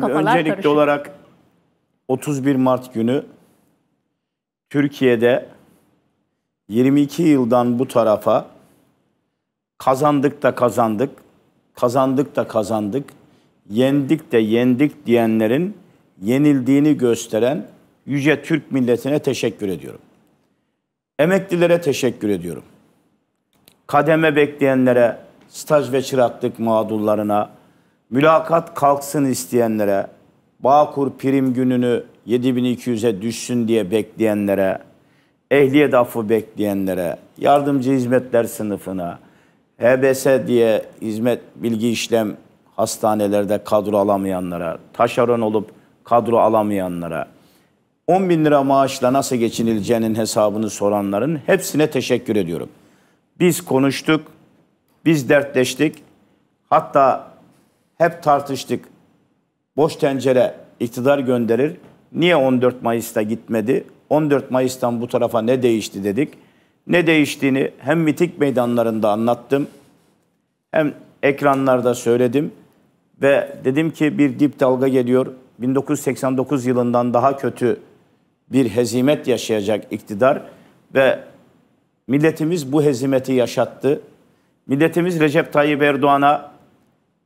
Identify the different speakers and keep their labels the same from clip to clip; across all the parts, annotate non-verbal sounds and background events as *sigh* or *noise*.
Speaker 1: Tabii
Speaker 2: Kafalar
Speaker 1: öncelikli
Speaker 2: karışık.
Speaker 1: olarak 31 Mart günü Türkiye'de 22 yıldan bu tarafa kazandık da kazandık, kazandık da kazandık, yendik de yendik diyenlerin yenildiğini gösteren yüce Türk milletine teşekkür ediyorum. Emeklilere teşekkür ediyorum. Kademe bekleyenlere, staj ve çıraklık mağdurlarına, mülakat kalksın isteyenlere, Bağkur prim gününü 7200'e düşsün diye bekleyenlere, ehliyet affı bekleyenlere, yardımcı hizmetler sınıfına, HBS diye hizmet bilgi işlem hastanelerde kadro alamayanlara, taşeron olup kadro alamayanlara, 10 bin lira maaşla nasıl geçinileceğinin hesabını soranların hepsine teşekkür ediyorum. Biz konuştuk, biz dertleştik, hatta hep tartıştık. Boş tencere iktidar gönderir. Niye 14 Mayıs'ta gitmedi? 14 Mayıs'tan bu tarafa ne değişti dedik. Ne değiştiğini hem miting meydanlarında anlattım, hem ekranlarda söyledim ve dedim ki bir dip dalga geliyor. 1989 yılından daha kötü bir hezimet yaşayacak iktidar ve milletimiz bu hezimeti yaşattı. Milletimiz Recep Tayyip Erdoğan'a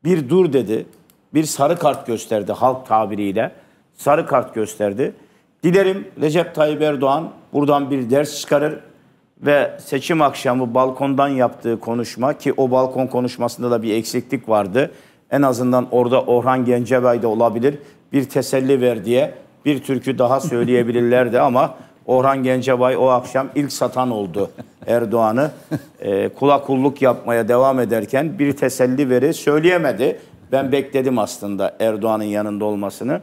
Speaker 1: bir dur dedi. Bir sarı kart gösterdi halk tabiriyle. Sarı kart gösterdi. Dilerim Recep Tayyip Erdoğan buradan bir ders çıkarır ve seçim akşamı balkondan yaptığı konuşma ki o balkon konuşmasında da bir eksiklik vardı. En azından orada Orhan Gencebay da olabilir. Bir teselli ver diye bir türkü daha söyleyebilirlerdi ama Orhan Gencebay o akşam ilk satan oldu *laughs* Erdoğan'ı. Ee, kula kulluk yapmaya devam ederken bir teselli veri söyleyemedi. Ben bekledim aslında Erdoğan'ın yanında olmasını.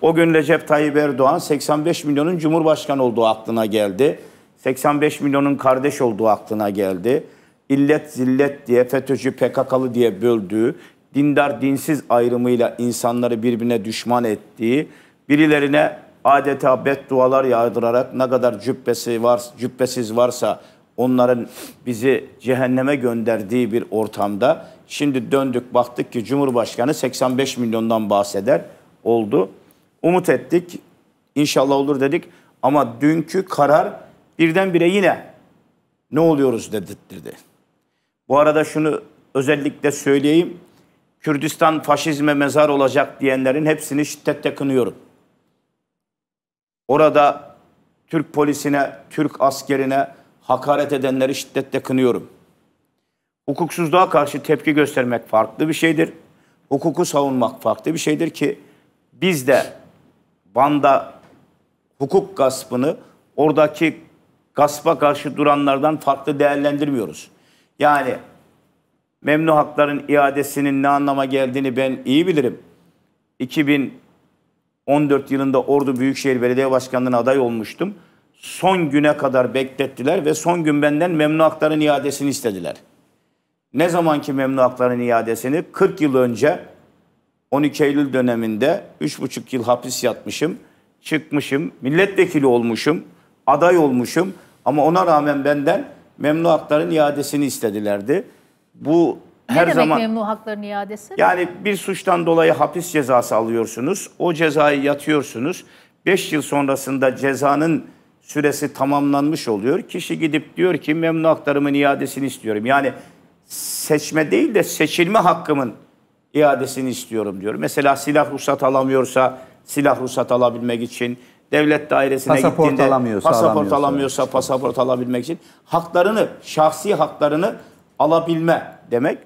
Speaker 1: O gün Recep Tayyip Erdoğan 85 milyonun cumhurbaşkanı olduğu aklına geldi. 85 milyonun kardeş olduğu aklına geldi. İllet zillet diye FETÖ'cü PKK'lı diye böldüğü, dindar dinsiz ayrımıyla insanları birbirine düşman ettiği, birilerine adeta beddualar yağdırarak ne kadar cübbesi var, cübbesiz varsa onların bizi cehenneme gönderdiği bir ortamda şimdi döndük baktık ki Cumhurbaşkanı 85 milyondan bahseder oldu. Umut ettik. İnşallah olur dedik. Ama dünkü karar birdenbire yine ne oluyoruz dedirtti. Bu arada şunu özellikle söyleyeyim. Kürdistan faşizme mezar olacak diyenlerin hepsini şiddetle kınıyorum. Orada Türk polisine, Türk askerine hakaret edenleri şiddetle kınıyorum. Hukuksuzluğa karşı tepki göstermek farklı bir şeydir. Hukuku savunmak farklı bir şeydir ki biz de Van'da hukuk gaspını oradaki gaspa karşı duranlardan farklı değerlendirmiyoruz. Yani memnu hakların iadesinin ne anlama geldiğini ben iyi bilirim. 2014 yılında Ordu Büyükşehir Belediye Başkanlığı'na aday olmuştum. Son güne kadar beklettiler ve son gün benden memnu hakların iadesini istediler. Ne zamanki memnu hakların iadesini 40 yıl önce 12 Eylül döneminde 3,5 yıl hapis yatmışım, çıkmışım, milletvekili olmuşum, aday olmuşum ama ona rağmen benden memnu hakların iadesini istedilerdi. Bu
Speaker 2: Ne
Speaker 1: her
Speaker 2: demek
Speaker 1: zaman
Speaker 2: memnu hakların iadesi?
Speaker 1: yani bir suçtan dolayı hapis cezası alıyorsunuz. O cezayı yatıyorsunuz. 5 yıl sonrasında cezanın süresi tamamlanmış oluyor. Kişi gidip diyor ki memnu haklarımın iadesini istiyorum. Yani seçme değil de seçilme hakkımın iadesini istiyorum diyor. Mesela silah ruhsat alamıyorsa silah ruhsat alabilmek için devlet dairesine
Speaker 3: Pasaport
Speaker 1: gittiğinde
Speaker 3: alamıyorsa
Speaker 1: pasaport
Speaker 3: alamıyorsa.
Speaker 1: alamıyorsa pasaport alabilmek için haklarını, şahsi haklarını alabilme demek.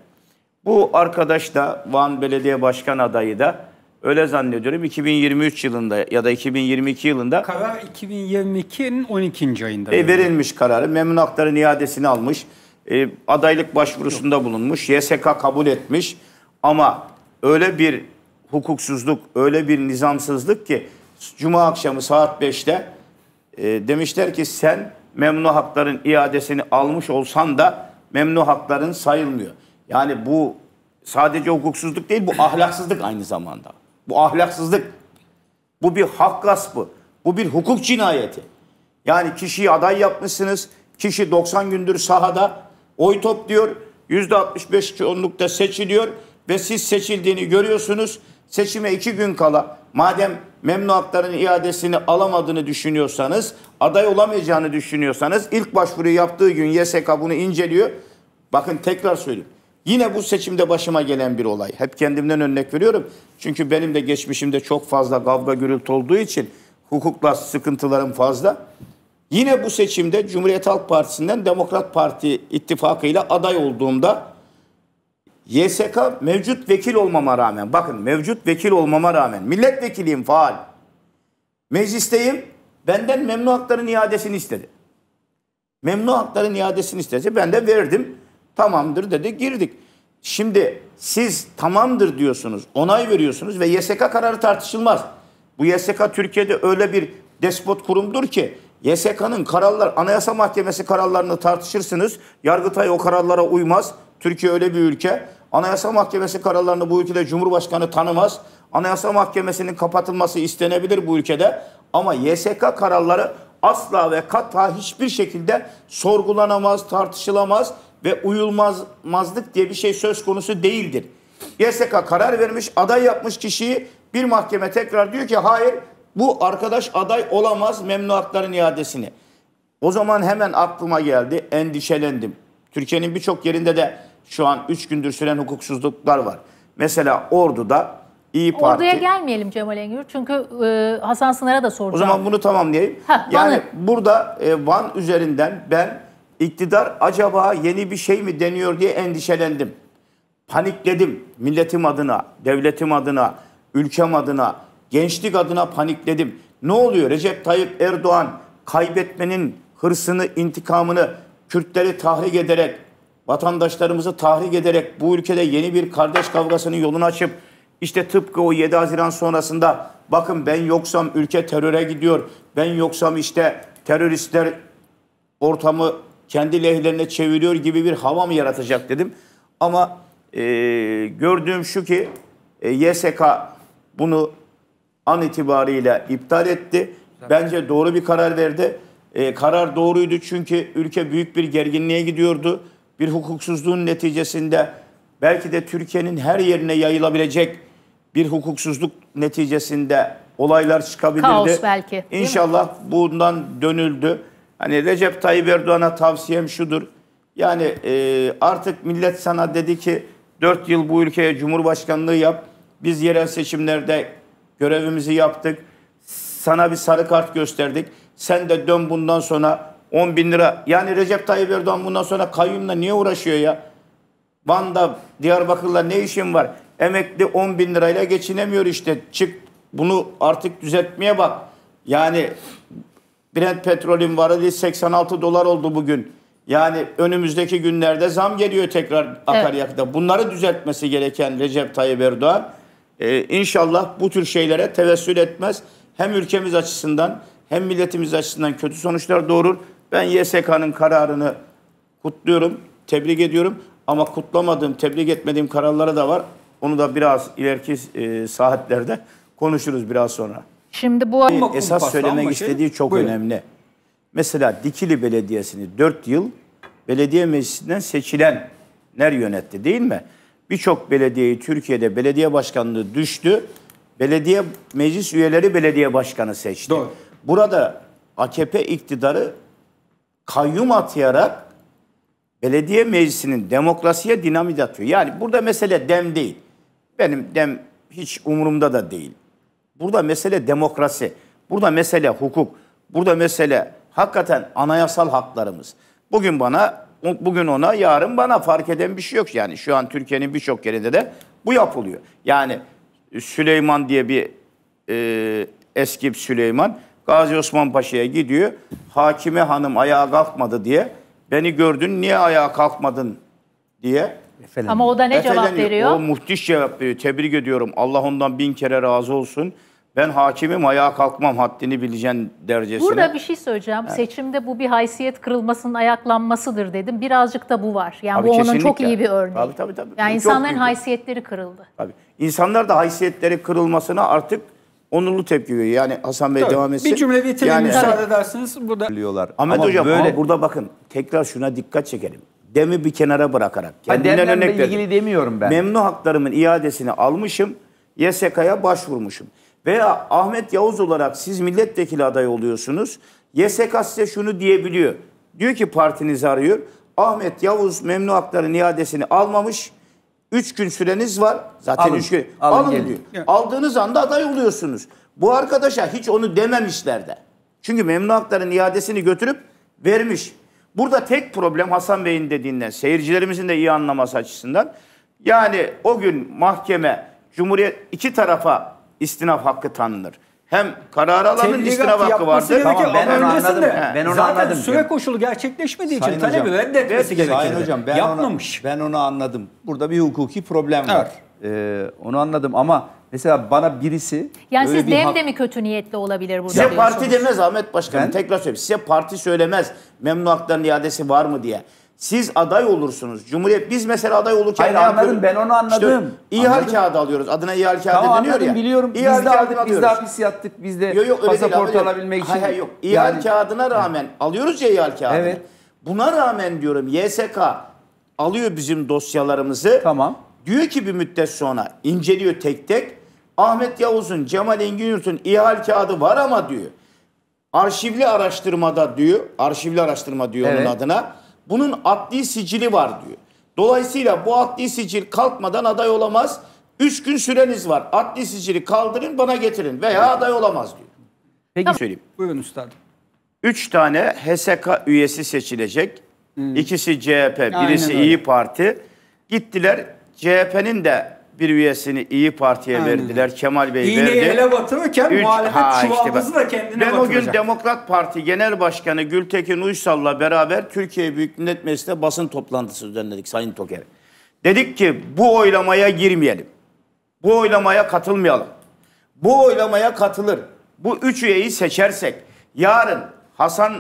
Speaker 1: Bu arkadaş da Van Belediye Başkan adayı da öyle zannediyorum 2023 yılında ya da 2022 yılında
Speaker 4: Karar 2022'nin 12. ayında.
Speaker 1: e, verilmiş kararı. Memnun hakların iadesini almış. E, adaylık başvurusunda bulunmuş. YSK kabul etmiş. Ama öyle bir hukuksuzluk, öyle bir nizamsızlık ki Cuma akşamı saat 5'te e, demişler ki sen memnu hakların iadesini almış olsan da memnu hakların sayılmıyor. Yani bu sadece hukuksuzluk değil bu ahlaksızlık aynı zamanda. Bu ahlaksızlık. Bu bir hak gaspı. Bu bir hukuk cinayeti. Yani kişiyi aday yapmışsınız. Kişi 90 gündür sahada oy topluyor. %65 çoğunlukta seçiliyor ve siz seçildiğini görüyorsunuz. seçime iki gün kala madem memnu hakların iadesini alamadığını düşünüyorsanız, aday olamayacağını düşünüyorsanız ilk başvuruyu yaptığı gün YSK bunu inceliyor. Bakın tekrar söyleyeyim. Yine bu seçimde başıma gelen bir olay. Hep kendimden örnek veriyorum. Çünkü benim de geçmişimde çok fazla kavga gürültü olduğu için hukukla sıkıntılarım fazla. Yine bu seçimde Cumhuriyet Halk Partisi'nden Demokrat Parti ittifakıyla aday olduğumda YSK mevcut vekil olmama rağmen, bakın mevcut vekil olmama rağmen, milletvekiliyim faal. Meclisteyim, benden memnu hakların iadesini istedi. Memnu hakların iadesini istedi, ben de verdim. Tamamdır dedi, girdik. Şimdi siz tamamdır diyorsunuz, onay veriyorsunuz ve YSK kararı tartışılmaz. Bu YSK Türkiye'de öyle bir despot kurumdur ki YSK'nın kararlar, Anayasa Mahkemesi kararlarını tartışırsınız. Yargıtay o kararlara uymaz. Türkiye öyle bir ülke. Anayasa Mahkemesi kararlarını bu ülkede Cumhurbaşkanı tanımaz. Anayasa Mahkemesi'nin kapatılması istenebilir bu ülkede. Ama YSK kararları asla ve kata hiçbir şekilde sorgulanamaz, tartışılamaz ve uyulmazlık diye bir şey söz konusu değildir. YSK karar vermiş, aday yapmış kişiyi bir mahkeme tekrar diyor ki hayır bu arkadaş aday olamaz memnu hakların iadesini. O zaman hemen aklıma geldi, endişelendim. Türkiye'nin birçok yerinde de şu an 3 gündür süren hukuksuzluklar var. Mesela Ordu'da İyi Parti...
Speaker 2: Ordu'ya gelmeyelim Cemal Engür çünkü e, Hasan Sınar'a da soracağım.
Speaker 1: O zaman bunu tamamlayayım.
Speaker 2: Ha,
Speaker 1: yani
Speaker 2: Van'ı.
Speaker 1: burada e, Van üzerinden ben iktidar acaba yeni bir şey mi deniyor diye endişelendim. Panikledim milletim adına, devletim adına, ülkem adına, gençlik adına panikledim. Ne oluyor? Recep Tayyip Erdoğan kaybetmenin hırsını, intikamını Kürtleri tahrik ederek, vatandaşlarımızı tahrik ederek bu ülkede yeni bir kardeş kavgasının yolunu açıp işte tıpkı o 7 Haziran sonrasında bakın ben yoksam ülke teröre gidiyor. Ben yoksam işte teröristler ortamı kendi lehlerine çeviriyor gibi bir hava mı yaratacak dedim. Ama e, gördüğüm şu ki e, YSK bunu an itibariyle iptal etti. Bence doğru bir karar verdi. E, karar doğruydu çünkü ülke büyük bir gerginliğe gidiyordu. Bir hukuksuzluğun neticesinde belki de Türkiye'nin her yerine yayılabilecek bir hukuksuzluk neticesinde olaylar çıkabilirdi.
Speaker 2: Kaos belki?
Speaker 1: İnşallah bundan dönüldü. Hani Recep Tayyip Erdoğan'a tavsiyem şudur. Yani e, artık millet sana dedi ki 4 yıl bu ülkeye cumhurbaşkanlığı yap. Biz yerel seçimlerde görevimizi yaptık. Sana bir sarı kart gösterdik. Sen de dön bundan sonra 10 bin lira. Yani Recep Tayyip Erdoğan bundan sonra kayyumla niye uğraşıyor ya? Van'da, Diyarbakır'la ne işin var? Emekli 10 bin lirayla geçinemiyor işte. Çık bunu artık düzeltmeye bak. Yani Brent petrolün varlığı 86 dolar oldu bugün. Yani önümüzdeki günlerde zam geliyor tekrar akaryakıta. Bunları düzeltmesi gereken Recep Tayyip Erdoğan e, inşallah bu tür şeylere tevessül etmez. Hem ülkemiz açısından hem milletimiz açısından kötü sonuçlar doğurur. Ben YSK'nın kararını kutluyorum, tebrik ediyorum. Ama kutlamadığım, tebrik etmediğim kararları da var. Onu da biraz ileriki e, saatlerde konuşuruz biraz sonra.
Speaker 2: Şimdi bu
Speaker 4: Ama
Speaker 1: Esas söylemek
Speaker 4: ama şey-
Speaker 1: istediği çok
Speaker 4: Buyurun.
Speaker 1: önemli. Mesela Dikili Belediyesi'ni 4 yıl belediye meclisinden seçilenler yönetti değil mi? Birçok belediyeyi Türkiye'de belediye başkanlığı düştü. Belediye meclis üyeleri belediye başkanı seçti.
Speaker 4: Doğru.
Speaker 1: Burada AKP iktidarı kayyum atayarak belediye meclisinin demokrasiye dinamit atıyor. Yani burada mesele dem değil. Benim dem hiç umurumda da değil. Burada mesele demokrasi. Burada mesele hukuk. Burada mesele hakikaten anayasal haklarımız. Bugün bana, bugün ona, yarın bana fark eden bir şey yok. Yani şu an Türkiye'nin birçok yerinde de bu yapılıyor. Yani Süleyman diye bir e, eski Süleyman Gazi Osman Paşa'ya gidiyor. Hakime hanım ayağa kalkmadı diye beni gördün niye ayağa kalkmadın diye
Speaker 2: ama o da ne cevap
Speaker 1: Efeleniyor.
Speaker 2: veriyor?
Speaker 1: O muhtiş cevap veriyor. Tebrik ediyorum. Allah ondan bin kere razı olsun. Ben hakimim ayağa kalkmam haddini bileceksin dercesine.
Speaker 2: Burada bir şey söyleyeceğim. Seçimde bu bir haysiyet kırılmasının ayaklanmasıdır dedim. Birazcık da bu var. Yani
Speaker 1: Tabii
Speaker 2: bu onun
Speaker 1: kesinlikle.
Speaker 2: çok iyi bir örneği.
Speaker 1: Tabii, tabii, tabii.
Speaker 2: Yani
Speaker 1: çok
Speaker 2: insanların
Speaker 1: büyük.
Speaker 2: haysiyetleri kırıldı.
Speaker 1: Tabii. İnsanlar da haysiyetleri kırılmasına artık onurlu tepki veriyor. Yani Hasan Bey
Speaker 4: Tabii.
Speaker 1: devam etsin.
Speaker 4: Bir cümle bitireyim
Speaker 1: Yani-
Speaker 4: müsaade ederseniz. Burada
Speaker 3: söylüyorlar.
Speaker 1: Ahmet
Speaker 3: Ama
Speaker 1: Hocam
Speaker 3: böyle
Speaker 1: ama burada bakın tekrar şuna dikkat çekelim. Demi bir kenara bırakarak. Kendimden örnek
Speaker 3: ilgili demiyorum ben.
Speaker 1: Memnu haklarımın iadesini almışım. YSK'ya başvurmuşum. Veya Ahmet Yavuz olarak siz milletvekili adayı oluyorsunuz. YSK size şunu diyebiliyor. Diyor ki partinizi arıyor. Ahmet Yavuz memnu hakların iadesini almamış. Üç gün süreniz var. Zaten
Speaker 3: Alın,
Speaker 1: üç gün.
Speaker 3: alın,
Speaker 1: Alın,
Speaker 3: gelin.
Speaker 1: diyor. Aldığınız anda aday oluyorsunuz. Bu arkadaşa hiç onu dememişler de. Çünkü memnu hakların iadesini götürüp vermiş. Burada tek problem Hasan Bey'in dediğinden, seyircilerimizin de iyi anlaması açısından. Yani o gün mahkeme, Cumhuriyet iki tarafa istinaf hakkı tanınır. Hem karar alanın
Speaker 4: Tebligat
Speaker 1: istinaf hakkı vardır.
Speaker 3: Tamam, ben onu anladım. Ben onu
Speaker 4: zaten
Speaker 3: anladım.
Speaker 4: süre koşulu gerçekleşmediği için
Speaker 3: Sayın
Speaker 4: talebi
Speaker 3: hocam.
Speaker 4: reddetmesi.
Speaker 3: Sayın hocam ben
Speaker 4: Yapmamış.
Speaker 3: Onu, ben onu anladım. Burada bir hukuki problem var.
Speaker 4: Evet.
Speaker 3: Ee, onu anladım ama mesela bana birisi
Speaker 2: Yani siz
Speaker 3: bir
Speaker 2: dem
Speaker 3: hak-
Speaker 2: de mi kötü niyetli olabilir burada
Speaker 1: Size parti demez Ahmet Başkanım.
Speaker 3: Ben-
Speaker 1: Tekrar söyleyeyim. Size parti söylemez. Memnu hakların iadesi var mı diye. Siz aday olursunuz. Cumhuriyet biz mesela aday olurken
Speaker 3: Hayır,
Speaker 1: ne
Speaker 3: anladım.
Speaker 1: yapıyoruz?
Speaker 3: Ben onu anladım.
Speaker 1: İşte ihal
Speaker 3: Anladım.
Speaker 1: kağıdı alıyoruz. Adına ihal kağıdı
Speaker 3: Tamam
Speaker 1: deniyor
Speaker 3: anladım
Speaker 1: ya.
Speaker 3: biliyorum. Biz
Speaker 1: İhal
Speaker 3: de
Speaker 1: kağıdını
Speaker 3: aldık, biz de
Speaker 1: alıyoruz.
Speaker 3: hapis yattık, biz de
Speaker 1: Yok yok değil.
Speaker 3: pasaport
Speaker 1: abi.
Speaker 3: alabilmek için.
Speaker 1: Hayır yok. İhal
Speaker 3: Yani-
Speaker 1: kağıdına rağmen alıyoruz ya ihal kağıdını.
Speaker 3: Evet.
Speaker 1: Buna rağmen diyorum YSK alıyor bizim dosyalarımızı.
Speaker 3: Tamam.
Speaker 1: Diyor ki bir müddet sonra inceliyor tek tek. Ahmet Yavuz'un, Cemal Engin ihal kağıdı var ama diyor. Arşivli araştırmada diyor. Arşivli araştırma diyor
Speaker 3: Evet.
Speaker 1: onun adına. Bunun adli sicili var diyor. Dolayısıyla bu adli sicil kalkmadan aday olamaz. Üç gün süreniz var. Adli sicili kaldırın bana getirin veya aday olamaz diyor.
Speaker 3: Peki
Speaker 1: Söyleyeyim.
Speaker 4: Buyurun üstadım.
Speaker 1: Üç tane HSK üyesi seçilecek. İkisi CHP, birisi
Speaker 4: Aynen öyle.
Speaker 1: İyi Parti. Gittiler CHP'nin de bir üyesini İyi Parti'ye
Speaker 4: Aynen
Speaker 1: verdiler. Kemal Bey
Speaker 4: İğneyi
Speaker 1: verdi.
Speaker 4: ele batırırken
Speaker 1: Üç-
Speaker 4: muhalefet
Speaker 1: Ha, işte
Speaker 4: çuvaldızı
Speaker 1: bak.
Speaker 4: da kendine
Speaker 1: Ben o gün
Speaker 4: batıracak.
Speaker 1: Demokrat Parti Genel Başkanı Gültekin Uysal'la beraber Türkiye Büyük Millet Meclisi'nde basın toplantısı düzenledik Sayın Toker. Dedik ki bu oylamaya girmeyelim. Bu oylamaya katılmayalım. Bu oylamaya katılır. Bu üç üyeyi seçersek yarın Hasan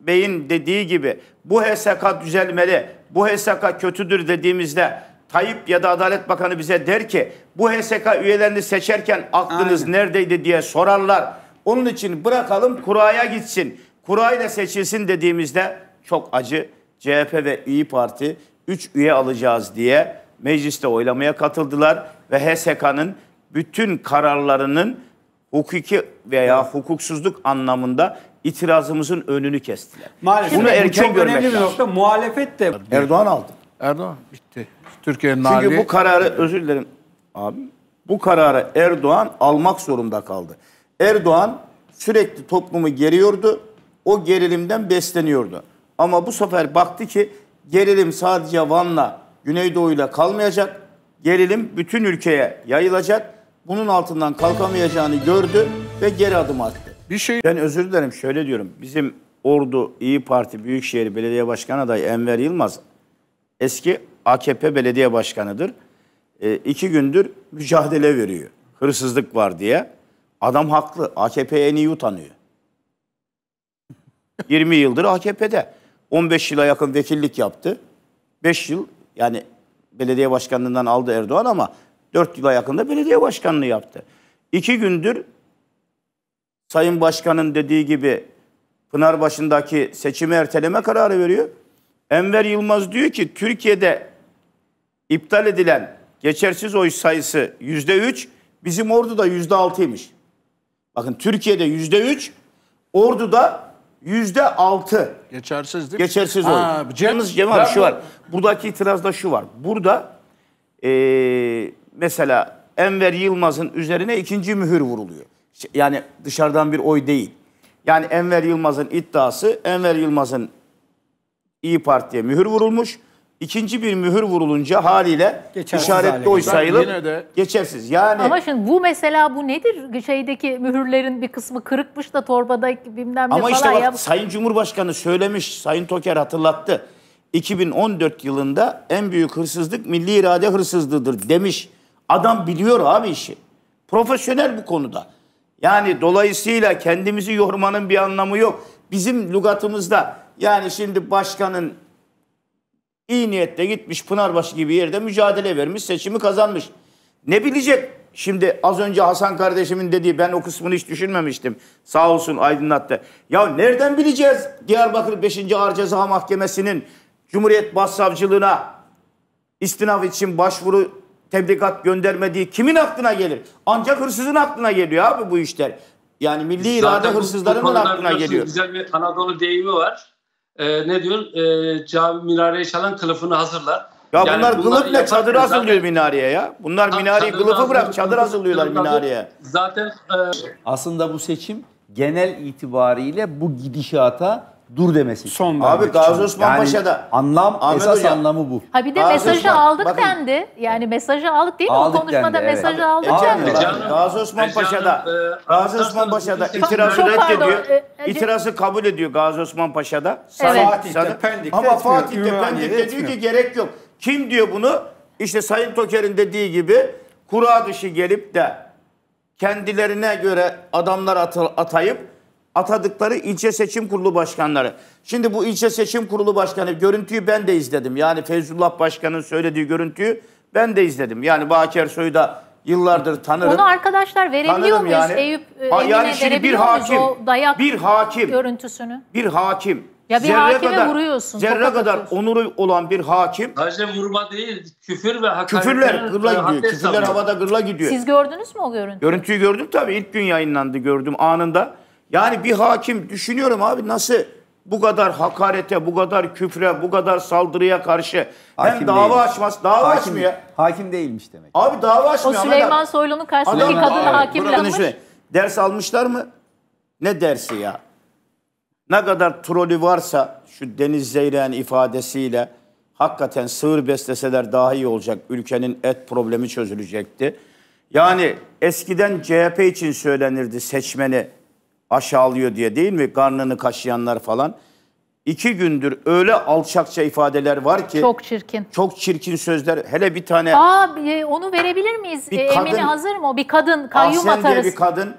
Speaker 1: Bey'in dediği gibi bu HSK düzelmeli, bu HSK kötüdür dediğimizde Tayyip ya da Adalet Bakanı bize der ki bu HSK üyelerini seçerken aklınız
Speaker 4: Aynen.
Speaker 1: neredeydi diye sorarlar. Onun için bırakalım kuraya gitsin. Kurayla seçilsin dediğimizde çok acı CHP ve İyi Parti 3 üye alacağız diye mecliste oylamaya katıldılar ve HSK'nın bütün kararlarının hukuki veya hukuksuzluk anlamında itirazımızın önünü kestiler.
Speaker 4: Maalesef
Speaker 1: Bunu
Speaker 4: bu
Speaker 1: erken
Speaker 4: çok
Speaker 1: görmek
Speaker 4: önemli bir nokta. Muhalefet de
Speaker 1: Erdoğan aldı.
Speaker 5: Erdoğan bitti. Türkiye'nin
Speaker 1: Çünkü
Speaker 5: hali.
Speaker 1: bu kararı özür dilerim abi. Bu kararı Erdoğan almak zorunda kaldı. Erdoğan sürekli toplumu geriyordu. O gerilimden besleniyordu. Ama bu sefer baktı ki gerilim sadece Van'la, Güneydoğu'yla kalmayacak. Gerilim bütün ülkeye yayılacak. Bunun altından kalkamayacağını gördü ve geri adım attı.
Speaker 5: bir şey
Speaker 1: Ben özür dilerim şöyle diyorum. Bizim Ordu İyi Parti Büyükşehir Belediye Başkanı adayı Enver Yılmaz eski AKP belediye başkanıdır. E, iki gündür mücadele veriyor. Hırsızlık var diye. Adam haklı. AKP en iyi utanıyor. 20 yıldır AKP'de. 15 yıla yakın vekillik yaptı. 5 yıl yani belediye başkanlığından aldı Erdoğan ama 4 yıla yakında belediye başkanlığı yaptı. İki gündür Sayın Başkan'ın dediği gibi Pınarbaşı'ndaki seçimi erteleme kararı veriyor. Enver Yılmaz diyor ki Türkiye'de iptal edilen geçersiz oy sayısı yüzde üç, bizim orduda yüzde altıymış. Bakın Türkiye'de yüzde üç, orduda yüzde altı
Speaker 5: geçersiz değil mi?
Speaker 1: geçersiz oy.
Speaker 5: Ha, Cem-
Speaker 1: Yalnız Cemal
Speaker 5: Ben
Speaker 1: şu var. Buradaki itirazda şu var. Burada eee, mesela Enver Yılmaz'ın üzerine ikinci mühür vuruluyor. Yani dışarıdan bir oy değil. Yani Enver Yılmaz'ın iddiası Enver Yılmaz'ın İyi Parti'ye mühür vurulmuş. İkinci bir mühür vurulunca haliyle
Speaker 4: Geçersiz
Speaker 1: işaretli oy sayılıp
Speaker 5: de-
Speaker 1: geçersiz. Yani
Speaker 2: Ama şimdi bu mesela bu nedir? Şeydeki mühürlerin bir kısmı kırıkmış da torbada bilmem ne
Speaker 1: Ama
Speaker 2: falan.
Speaker 1: işte bak
Speaker 2: ya.
Speaker 1: Sayın Cumhurbaşkanı söylemiş, Sayın Toker hatırlattı. 2014 yılında en büyük hırsızlık milli irade hırsızlığıdır demiş. Adam biliyor abi işi. Profesyonel bu konuda. Yani dolayısıyla kendimizi yormanın bir anlamı yok. Bizim lügatımızda yani şimdi başkanın iyi niyetle gitmiş Pınarbaşı gibi yerde mücadele vermiş, seçimi kazanmış. Ne bilecek? Şimdi az önce Hasan kardeşimin dediği ben o kısmını hiç düşünmemiştim. Sağ olsun aydınlattı. Ya nereden bileceğiz Diyarbakır 5. Ağır Ceza Mahkemesi'nin Cumhuriyet Başsavcılığına istinaf için başvuru tebligat göndermediği kimin aklına gelir? Ancak hırsızın aklına geliyor abi bu işler. Yani milli irade
Speaker 6: Zaten bu
Speaker 1: hırsızlarının aklına geliyor.
Speaker 6: Güzel bir Anadolu deyimi var. Ee, ne diyor? Ee, cami minareyi çalan kılıfını hazırlar.
Speaker 1: Ya
Speaker 6: Yani
Speaker 1: bunlar
Speaker 6: bunları
Speaker 1: kılıf ne?
Speaker 6: yaparken
Speaker 1: Çadır hazırlıyor minareye ya. Bunlar minareyi kılıfı bırak çadır hazırlıyorlar
Speaker 6: kılıfı
Speaker 1: minareye.
Speaker 6: Zaten e,
Speaker 3: Aslında bu seçim genel itibariyle bu gidişata dur demesi.
Speaker 4: Son
Speaker 1: Abi
Speaker 4: vermek
Speaker 1: Gazi
Speaker 4: için.
Speaker 1: Osman
Speaker 3: Yani
Speaker 1: Paşa'da
Speaker 3: anlam
Speaker 1: Ahmet
Speaker 3: esas
Speaker 1: Hocam,
Speaker 3: anlamı bu.
Speaker 2: Ha bir de
Speaker 1: Gazi
Speaker 2: mesajı
Speaker 1: Osman,
Speaker 2: aldık
Speaker 1: bakın.
Speaker 2: dendi. Yani mesajı aldık değil mi?
Speaker 3: Aldık
Speaker 2: o konuşmada
Speaker 3: dendi, evet.
Speaker 2: mesajı aldık
Speaker 1: Edemiyorlar.
Speaker 2: dendi.
Speaker 1: Gazi Osman Paşa'da
Speaker 6: e,
Speaker 1: Gazi Osman Paşa'da itirazı reddediyor.
Speaker 2: e, Ece-
Speaker 1: İtirazı kabul ediyor Gazi Osman Paşa'da.
Speaker 2: Evet.
Speaker 4: Fatih'te, Pendik'te
Speaker 1: Ama Fatih'te, Pendik'te diyor ki gerek yok. Kim diyor bunu? İşte Sayın Toker'in dediği gibi kura dışı gelip de kendilerine göre adamlar atayıp atadıkları ilçe seçim kurulu başkanları. Şimdi bu ilçe seçim kurulu başkanı görüntüyü ben de izledim. Yani Feyzullah Başkan'ın söylediği görüntüyü ben de izledim. Yani Baker Soy'u da yıllardır tanırım.
Speaker 2: Onu arkadaşlar verebiliyor
Speaker 1: Tanırım
Speaker 2: muyuz?
Speaker 1: yani.
Speaker 2: Eyüp e,
Speaker 1: Ha,
Speaker 2: Emin'e
Speaker 1: yani şimdi bir hakim,
Speaker 2: o dayak
Speaker 1: bir hakim,
Speaker 2: görüntüsünü?
Speaker 1: bir hakim.
Speaker 2: Ya bir hakime vuruyorsun,
Speaker 1: Zerre kadar onuru olan bir hakim
Speaker 6: sadece vurma değil, küfür ve hakaretler.
Speaker 1: küfürler gırla
Speaker 6: e,
Speaker 1: gidiyor. Küfürler havada gırla gidiyor.
Speaker 2: Siz gördünüz mü o görüntüyü?
Speaker 1: Görüntüyü gördüm tabii. ilk gün yayınlandı gördüm anında. Yani bir hakim düşünüyorum abi nasıl bu kadar hakarete, bu kadar küfre, bu kadar saldırıya karşı hem
Speaker 3: Hakim
Speaker 1: dava
Speaker 3: değilmiş.
Speaker 1: açmaz, dava
Speaker 3: Hakim,
Speaker 1: açmıyor.
Speaker 3: hakim değilmiş demek.
Speaker 1: Abi dava
Speaker 2: O
Speaker 1: açmıyor. Ahmet
Speaker 2: Süleyman. Soylu'nun karşısındaki
Speaker 1: Adam-
Speaker 2: kadın
Speaker 1: Abi,
Speaker 2: hakim yapmış.
Speaker 1: Ders almışlar mı? Ne dersi ya? Ne kadar trolü varsa şu Deniz Zeyren ifadesiyle hakikaten sığır besleseler daha iyi olacak. Ülkenin et problemi çözülecekti. Yani eskiden CHP için söylenirdi seçmeni aşağılıyor diye değil mi? Karnını kaşıyanlar falan. İki gündür öyle alçakça ifadeler var ki
Speaker 2: Çok çirkin.
Speaker 1: çok çirkin sözler. Hele bir tane
Speaker 2: Aa e, onu verebilir miyiz?
Speaker 1: Bir
Speaker 2: E,
Speaker 1: kadın-
Speaker 2: Emine hazır mı? Bir kadın kayyum
Speaker 1: Ahsen diye
Speaker 2: atarız.
Speaker 1: bir kadın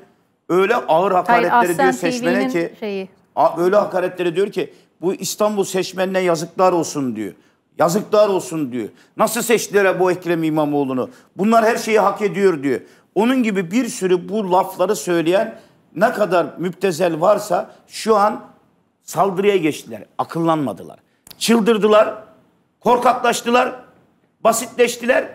Speaker 1: öyle ağır
Speaker 2: Hayır
Speaker 1: hakaretleri diyor
Speaker 2: Ahsen
Speaker 1: seçmene ki
Speaker 2: şeyi.
Speaker 1: Öyle hakaretleri diyor ki bu İstanbul seçmenine yazıklar olsun diyor. Yazıklar olsun diyor. Nasıl seçtiler bu Ekrem İmamoğlu'nu? Bunlar her şeyi hak ediyor diyor. Onun gibi bir sürü bu lafları söyleyen ne kadar müptezel varsa şu an saldırıya geçtiler. Akıllanmadılar. Çıldırdılar. Korkaklaştılar. Basitleştiler.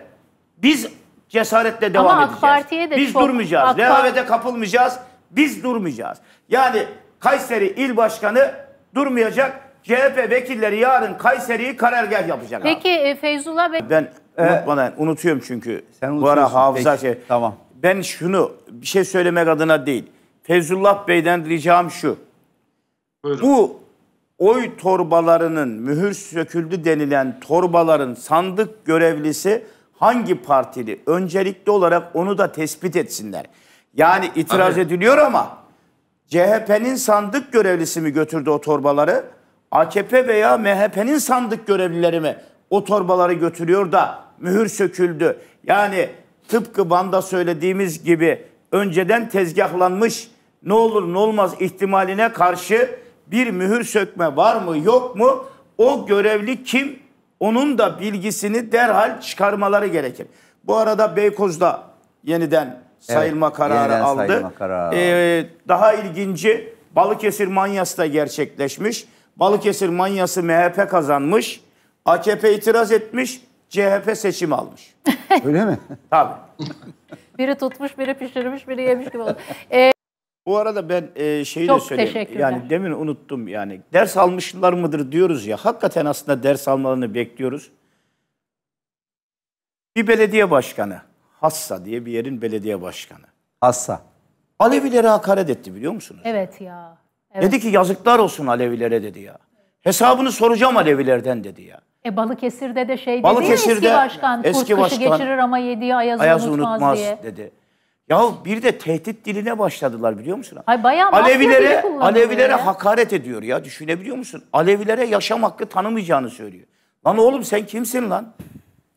Speaker 1: Biz cesaretle devam
Speaker 2: Ama
Speaker 1: edeceğiz.
Speaker 2: Parti'ye de
Speaker 1: Biz
Speaker 2: çok-
Speaker 1: durmayacağız.
Speaker 2: AK
Speaker 1: Rehavete kapılmayacağız. Biz durmayacağız. Yani Kayseri il başkanı durmayacak. CHP vekilleri yarın Kayseri'yi karargah yapacak. abi.
Speaker 2: Peki e, Feyzullah Bey
Speaker 1: Ben unutmadan unutuyorum çünkü.
Speaker 3: Sen
Speaker 1: Bu ara hafıza
Speaker 3: Peki,
Speaker 1: şey.
Speaker 3: tamam.
Speaker 1: Ben şunu bir şey söylemek adına değil. Feyzullah Bey'den ricam şu.
Speaker 6: Buyurun.
Speaker 1: Bu oy torbalarının mühür söküldü denilen torbaların sandık görevlisi hangi partili? Öncelikli olarak onu da tespit etsinler. Yani itiraz
Speaker 6: Tabii.
Speaker 1: ediliyor ama CHP'nin sandık görevlisi mi götürdü o torbaları? AKP veya MHP'nin sandık görevlileri mi o torbaları götürüyor da mühür söküldü? Yani tıpkı banda söylediğimiz gibi önceden tezgahlanmış ne olur ne olmaz ihtimaline karşı bir mühür sökme var mı yok mu? O görevli kim? Onun da bilgisini derhal çıkarmaları gerekir. Bu arada Beykoz'da yeniden sayılma kararı
Speaker 3: yeniden
Speaker 1: aldı.
Speaker 3: sayılma kararı
Speaker 1: Ee, daha ilginci Balıkesir Manyas'ta gerçekleşmiş. Balıkesir Manyas'ı MHP kazanmış. AKP itiraz etmiş. CHP seçim almış.
Speaker 3: Öyle mi?
Speaker 1: Tabii.
Speaker 2: biri tutmuş, biri pişirmiş, biri yemiş gibi oldu. E, *laughs*
Speaker 1: Bu arada ben e, şeyi
Speaker 2: Çok
Speaker 1: de söyleyeyim. Yani demin unuttum yani. Ders almışlar mıdır diyoruz ya. Hakikaten aslında ders almalarını bekliyoruz. Bir belediye başkanı. Hassa diye bir yerin belediye başkanı.
Speaker 3: Hassa.
Speaker 1: Alevilere hakaret etti biliyor musunuz?
Speaker 2: evet ya. Evet.
Speaker 1: Dedi ki yazıklar olsun Alevilere dedi ya. Hesabını soracağım Alevilerden dedi ya.
Speaker 2: E Balıkesir'de de şey dedi
Speaker 1: Balıkesir'de
Speaker 2: ya eski başkan.
Speaker 1: eski
Speaker 2: Kurt kışı
Speaker 1: başkan,
Speaker 2: geçirir ama yediği ayazı,
Speaker 1: Ayazı
Speaker 2: unutmaz,
Speaker 1: unutmaz
Speaker 2: diye.
Speaker 1: dedi. Ya bir de tehdit diline başladılar biliyor musun?
Speaker 2: Hay bayağı
Speaker 1: Alevilere Alevilere
Speaker 2: ya.
Speaker 1: hakaret ediyor ya düşünebiliyor musun? Alevilere yaşam hakkı tanımayacağını söylüyor. Lan oğlum sen kimsin lan?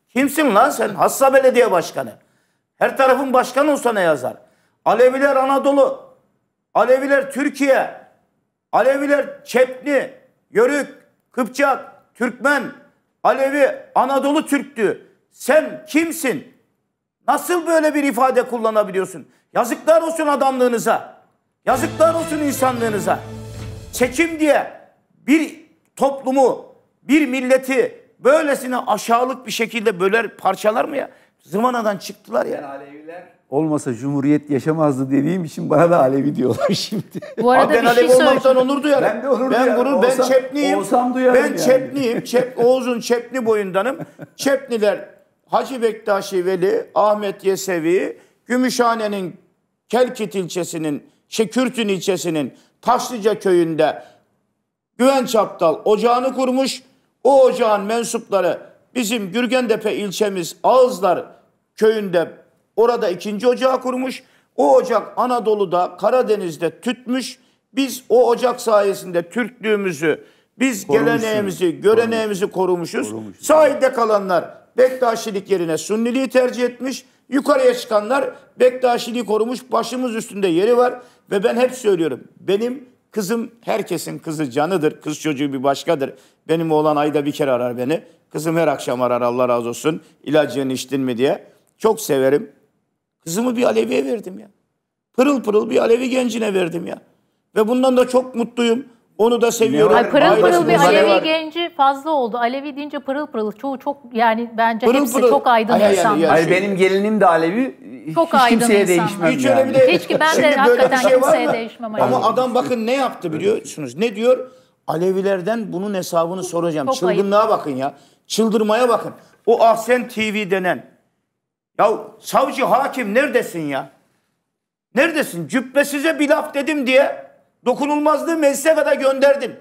Speaker 1: Kimsin lan sen? Hassa Belediye Başkanı. Her tarafın başkan olsa ne yazar? Aleviler Anadolu. Aleviler Türkiye. Aleviler Çepni, Yörük, Kıpçak, Türkmen, Alevi, Anadolu Türktü. Sen kimsin? Nasıl böyle bir ifade kullanabiliyorsun? Yazıklar olsun adamlığınıza. Yazıklar olsun insanlığınıza. Seçim diye bir toplumu, bir milleti böylesine aşağılık bir şekilde böler parçalar mı ya? zıvanadan çıktılar ya.
Speaker 3: Aleviler olmasa Cumhuriyet yaşamazdı dediğim için bana da Alevi diyorlar *laughs* şimdi.
Speaker 2: Bu arada
Speaker 1: Abi ben
Speaker 2: bir şey
Speaker 1: Alevi olmaktan
Speaker 2: söyleyeceğim.
Speaker 1: onur duyarım.
Speaker 3: Ben de onur
Speaker 1: ben
Speaker 3: duyarım.
Speaker 1: gurur, ben
Speaker 3: Olsam-
Speaker 1: Çepliyim.
Speaker 3: olsam duyarım
Speaker 1: Ben
Speaker 3: yani.
Speaker 1: Çepliyim. Çep, Oğuz'un Çepli boyundanım. Çepliler Hacı Bektaşi Veli, Ahmet Yesevi, Gümüşhane'nin Kelkit ilçesinin, şey Kürtün ilçesinin Taşlıca köyünde Güvenç Aptal ocağını kurmuş. O ocağın mensupları bizim Gürgendepe ilçemiz Ağızlar köyünde orada ikinci ocağı kurmuş. O ocak Anadolu'da Karadeniz'de tütmüş. Biz o ocak sayesinde Türklüğümüzü, biz
Speaker 3: Korumuşsunuz.
Speaker 1: geleneğimizi, göreneğimizi korumuşuz. Sahilde kalanlar Bektaşilik yerine Sunniliği tercih etmiş. Yukarıya çıkanlar Bektaşiliği korumuş. Başımız üstünde yeri var. Ve ben hep söylüyorum. Benim kızım herkesin kızı canıdır. Kız çocuğu bir başkadır. Benim oğlan ayda bir kere arar beni. Kızım her akşam arar Allah razı olsun. İlacını içtin mi diye. Çok severim. Kızımı bir Alevi'ye verdim ya. Pırıl pırıl bir Alevi gencine verdim ya. Ve bundan da çok mutluyum. Onu da seviyorum.
Speaker 2: Ay pırıl
Speaker 1: Ailesi
Speaker 2: pırıl bir Alevi
Speaker 1: var.
Speaker 2: genci fazla oldu. Alevi deyince pırıl pırıl. Çoğu çok yani bence
Speaker 1: Pırıl
Speaker 2: hepsi
Speaker 1: pırıl.
Speaker 2: çok aydın
Speaker 1: Ay, ay, ay,
Speaker 2: insanlar.
Speaker 1: ay.
Speaker 3: Hayır benim gelinim de Alevi.
Speaker 2: Çok
Speaker 3: Hiç
Speaker 2: aydın
Speaker 3: kimseye
Speaker 2: insanlar.
Speaker 3: değişmem
Speaker 1: Hiç
Speaker 3: yani.
Speaker 1: öyle bir de
Speaker 2: Hiç ki ben de
Speaker 1: Şimdi böyle
Speaker 2: hakikaten
Speaker 1: bir şey var
Speaker 2: kimseye
Speaker 1: mı?
Speaker 2: değişmem
Speaker 1: Ama
Speaker 2: Alevi.
Speaker 1: adam bakın ne yaptı biliyorsunuz? Ne diyor? Alevilerden bunun hesabını soracağım.
Speaker 2: Çok
Speaker 1: Çılgınlığa bakın ya. Çıldırmaya bakın. O Ahsen TV denen. Ya savcı hakim neredesin ya? Neredesin? Cübbe size bir laf dedim diye dokunulmazlığı meclise kadar gönderdin.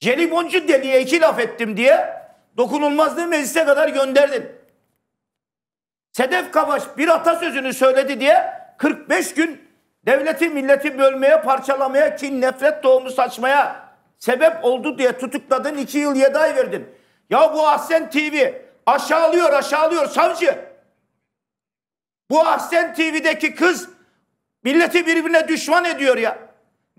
Speaker 1: Jeliboncu deliye iki laf ettim diye dokunulmazlığı meclise kadar gönderdin. Sedef Kabaş bir atasözünü söyledi diye 45 gün devleti milleti bölmeye, parçalamaya, kin, nefret tohumu saçmaya sebep oldu diye tutukladın. 2 yıl 7 ay verdin. Ya bu Ahsen TV aşağılıyor aşağılıyor savcı. Bu Ahsen TV'deki kız milleti birbirine düşman ediyor ya.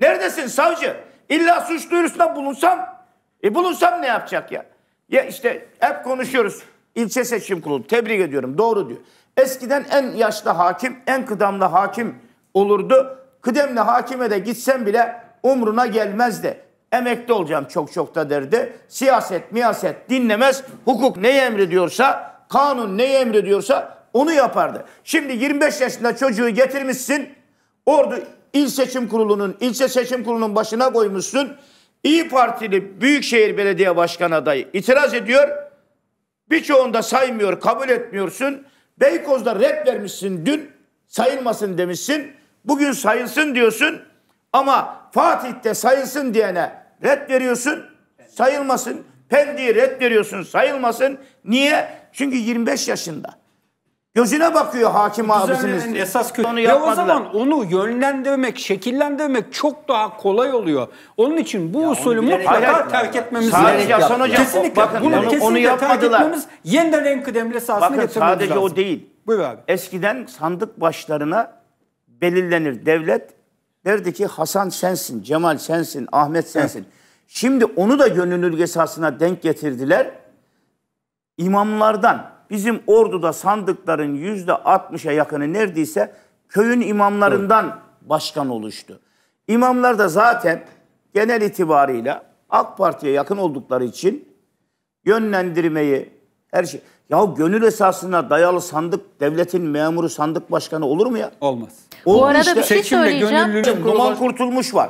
Speaker 1: Neredesin savcı? İlla suç duyurusunda bulunsam, e bulunsam ne yapacak ya? Ya işte hep konuşuyoruz. İlçe seçim kurulu. Tebrik ediyorum. Doğru diyor. Eskiden en yaşlı hakim, en kıdemli hakim olurdu. Kıdemli hakime de gitsen bile umruna gelmezdi. Emekli olacağım çok çok da derdi. Siyaset, miyaset dinlemez. Hukuk neyi emrediyorsa, kanun neyi emrediyorsa onu yapardı. Şimdi 25 yaşında çocuğu getirmişsin. Ordu İl Seçim Kurulu'nun, ilçe seçim kurulunun başına koymuşsun. İyi Partili Büyükşehir Belediye Başkanı adayı itiraz ediyor. Birçoğunda saymıyor, kabul etmiyorsun. Beykoz'da red vermişsin dün, sayılmasın demişsin. Bugün sayılsın diyorsun. Ama Fatih'te sayılsın diyene red veriyorsun, sayılmasın. Pendik'e red veriyorsun, sayılmasın. Niye? Çünkü 25 yaşında. Gözüne bakıyor hakim abisiniz.
Speaker 4: Esas kötü.
Speaker 1: Onu
Speaker 4: Ve o
Speaker 1: yapmadılar.
Speaker 4: zaman onu yönlendirmek, şekillendirmek çok daha kolay oluyor. Onun için bu usulü
Speaker 3: bilerek
Speaker 4: mutlaka
Speaker 1: yapıyorlar.
Speaker 4: terk etmemiz
Speaker 1: Sadece
Speaker 4: lazım.
Speaker 1: Hasan Hocam,
Speaker 4: Kesinlikle.
Speaker 1: bakın
Speaker 4: bunu
Speaker 1: onu- onu
Speaker 4: kesinlikle terk
Speaker 1: yapmadılar.
Speaker 4: etmemiz, yeniden en kıdemli sahasına
Speaker 1: Bakın
Speaker 4: getirmemiz
Speaker 1: sadece
Speaker 4: lazım.
Speaker 1: o değil.
Speaker 4: Buyur abi.
Speaker 1: Eskiden sandık başlarına belirlenir devlet. Derdi ki Hasan sensin, Cemal sensin, Ahmet sensin. Şimdi onu da gönüllülük esasına denk getirdiler. İmamlardan bizim orduda sandıkların yüzde 60'a yakını neredeyse köyün imamlarından başkan oluştu. İmamlar da zaten genel itibarıyla AK Parti'ye yakın oldukları için yönlendirmeyi her şey. Ya gönül esasına dayalı sandık devletin memuru sandık başkanı olur mu ya?
Speaker 4: Olmaz.
Speaker 2: Bu
Speaker 1: Oldu
Speaker 2: arada
Speaker 1: işte.
Speaker 2: bir şey
Speaker 4: Seçimle
Speaker 2: söyleyeceğim.
Speaker 4: gönüllülük
Speaker 1: Numan Kurtulmuş var.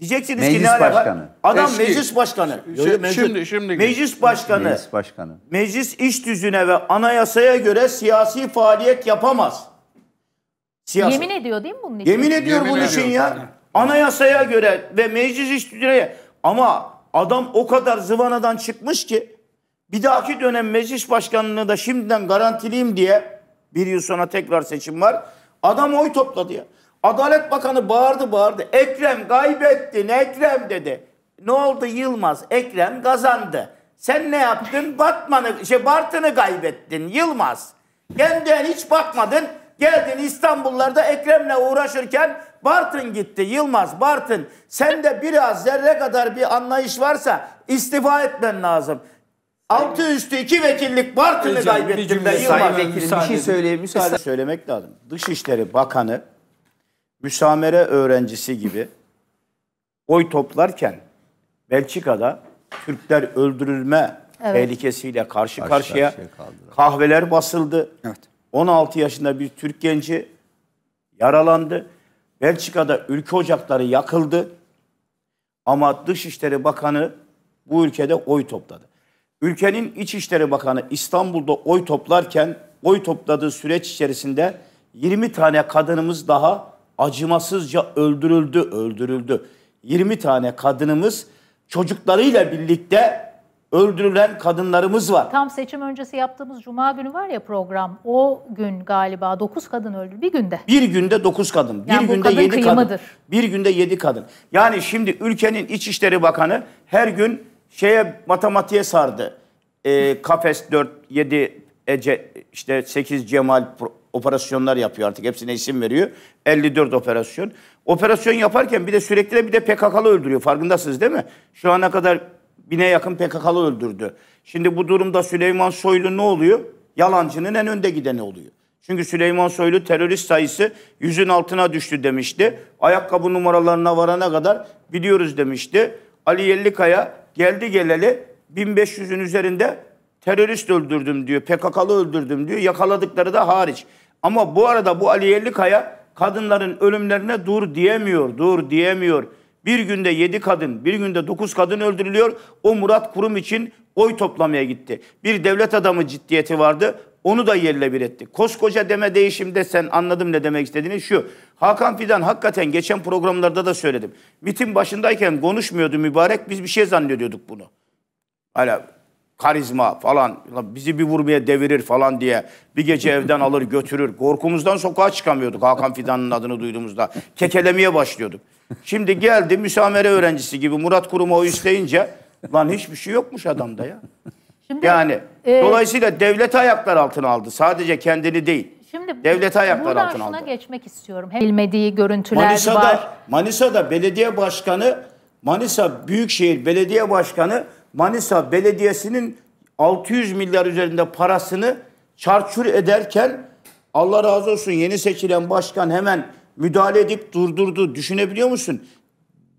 Speaker 1: Diyeceksiniz ki
Speaker 3: Meclis
Speaker 1: ne alaka?
Speaker 3: başkanı.
Speaker 1: Adam
Speaker 5: Eski.
Speaker 1: meclis başkanı. Yok, meclis-
Speaker 5: şimdi- şimdi-
Speaker 1: meclis başkanı.
Speaker 3: Meclis başkanı.
Speaker 1: Meclis iş düzüne ve anayasaya göre siyasi faaliyet yapamaz. Siyasi.
Speaker 2: Yemin ediyor değil mi bunun için?
Speaker 1: Yemin ediyor
Speaker 5: Yemin
Speaker 1: bunun
Speaker 5: ediyor.
Speaker 1: için ya. Anayasaya göre ve meclis iş düzüne ama adam o kadar zıvanadan çıkmış ki bir dahaki dönem meclis başkanlığını da şimdiden garantileyim diye bir yıl sonra tekrar seçim var. Adam oy topladı ya. Adalet Bakanı bağırdı bağırdı. Ekrem kaybettin Ekrem dedi. Ne oldu Yılmaz? Ekrem kazandı. Sen ne yaptın? Batman'ı, şey Bartın'ı kaybettin Yılmaz. Kendine hiç bakmadın. Geldin İstanbullarda Ekrem'le uğraşırken Bartın gitti. Yılmaz Bartın. Sende biraz zerre kadar bir anlayış varsa istifa etmen lazım. Altı üstü iki vekillik Bartın'ı kaybettim
Speaker 4: cümle
Speaker 1: ben Yılmaz.
Speaker 3: Sayın Vekilim bir şey söyleyeyim. Müsaade.
Speaker 1: Söylemek lazım. Dışişleri Bakanı müsamere öğrencisi gibi oy toplarken Belçika'da Türkler öldürülme tehlikesiyle karşı,
Speaker 3: Karşı
Speaker 1: karşıya.
Speaker 3: karşıya.
Speaker 1: Kahveler basıldı.
Speaker 4: Evet.
Speaker 1: 16 yaşında bir Türk genci yaralandı. Belçika'da ülke ocakları yakıldı. Ama Dışişleri Bakanı bu ülkede oy topladı. Ülkenin İçişleri Bakanı İstanbul'da oy toplarken oy topladığı süreç içerisinde 20 tane kadınımız daha acımasızca öldürüldü, öldürüldü. 20 tane kadınımız çocuklarıyla birlikte öldürülen kadınlarımız var.
Speaker 2: Tam seçim öncesi yaptığımız cuma günü var ya program. O gün galiba 9 kadın öldü bir günde.
Speaker 1: Bir günde 9 kadın, bir
Speaker 2: Yani
Speaker 1: günde
Speaker 2: kadın
Speaker 1: 7 kadın.
Speaker 2: kıyımıdır.
Speaker 1: Bir günde 7 kadın. Yani şimdi ülkenin İçişleri Bakanı her gün şeye matematiğe sardı. Ee, Kafes 4, 7, Ece, işte 8 Cemal operasyonlar yapıyor artık. Hepsine isim veriyor. 54 operasyon. Operasyon yaparken bir de sürekli bir de PKK'lı öldürüyor. Farkındasınız değil mi? Şu ana kadar bine yakın PKK'lı öldürdü. Şimdi bu durumda Süleyman Soylu ne oluyor? Yalancının en önde gideni oluyor. Çünkü Süleyman Soylu terörist sayısı yüzün altına düştü demişti. Ayakkabı numaralarına varana kadar biliyoruz demişti. Ali Yellikaya geldi geleli 1500'ün üzerinde terörist öldürdüm diyor. PKK'lı öldürdüm diyor. Yakaladıkları da hariç. Ama bu arada bu Ali Yellikaya kadınların ölümlerine dur diyemiyor. Dur diyemiyor. Bir günde 7 kadın, bir günde 9 kadın öldürülüyor. O Murat Kurum için oy toplamaya gitti. Bir devlet adamı ciddiyeti vardı. Onu da yerle bir etti. Koskoca deme değişimde sen anladım ne demek istediğini şu. Hakan Fidan hakikaten geçen programlarda da söyledim. MIT'in başındayken konuşmuyordu mübarek. Biz bir şey zannediyorduk bunu. Hala karizma falan bizi bir vurmaya devirir falan diye bir gece evden alır götürür. Korkumuzdan sokağa çıkamıyorduk Hakan Fidan'ın adını duyduğumuzda. Kekelemeye başlıyorduk. Şimdi geldi müsamere öğrencisi gibi Murat Kurum'u o isteyince lan hiçbir şey yokmuş adamda ya.
Speaker 2: Şimdi
Speaker 1: Yani
Speaker 2: e,
Speaker 1: dolayısıyla devleti ayaklar altına aldı. Sadece kendini değil.
Speaker 2: Şimdi
Speaker 1: devleti ayaklar altına aldı.
Speaker 2: geçmek istiyorum. Hem bilmediği görüntüler
Speaker 1: Manisa'da,
Speaker 2: var.
Speaker 1: Manisa'da belediye başkanı, Manisa Büyükşehir Belediye Başkanı, Manisa Belediyesi'nin 600 milyar üzerinde parasını çarçur ederken Allah razı olsun yeni seçilen başkan hemen müdahale edip durdurdu. Düşünebiliyor musun?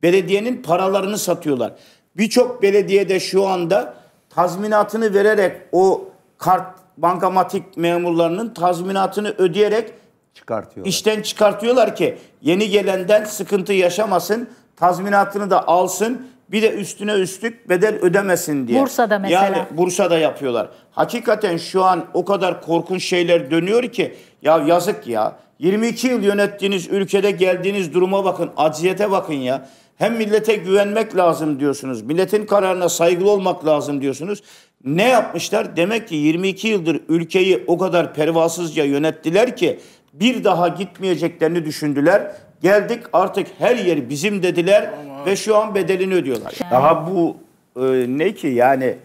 Speaker 1: Belediyenin paralarını satıyorlar. Birçok belediyede şu anda tazminatını vererek o kart bankamatik memurlarının tazminatını ödeyerek
Speaker 3: Çıkartıyorlar.
Speaker 1: işten çıkartıyorlar ki yeni gelenden sıkıntı yaşamasın, tazminatını da alsın, bir de üstüne üstlük bedel ödemesin diye.
Speaker 2: Bursa'da mesela.
Speaker 1: Yani Bursa'da yapıyorlar. Hakikaten şu an o kadar korkunç şeyler dönüyor ki ya yazık ya. 22 yıl yönettiğiniz ülkede geldiğiniz duruma bakın, acziyete bakın ya. Hem millete güvenmek lazım diyorsunuz. Milletin kararına saygılı olmak lazım diyorsunuz. Ne yapmışlar? Demek ki 22 yıldır ülkeyi o kadar pervasızca yönettiler ki bir daha gitmeyeceklerini düşündüler. Geldik artık her yer bizim dediler ve şu an bedelini ödüyorlar. Daha bu e, ne ki yani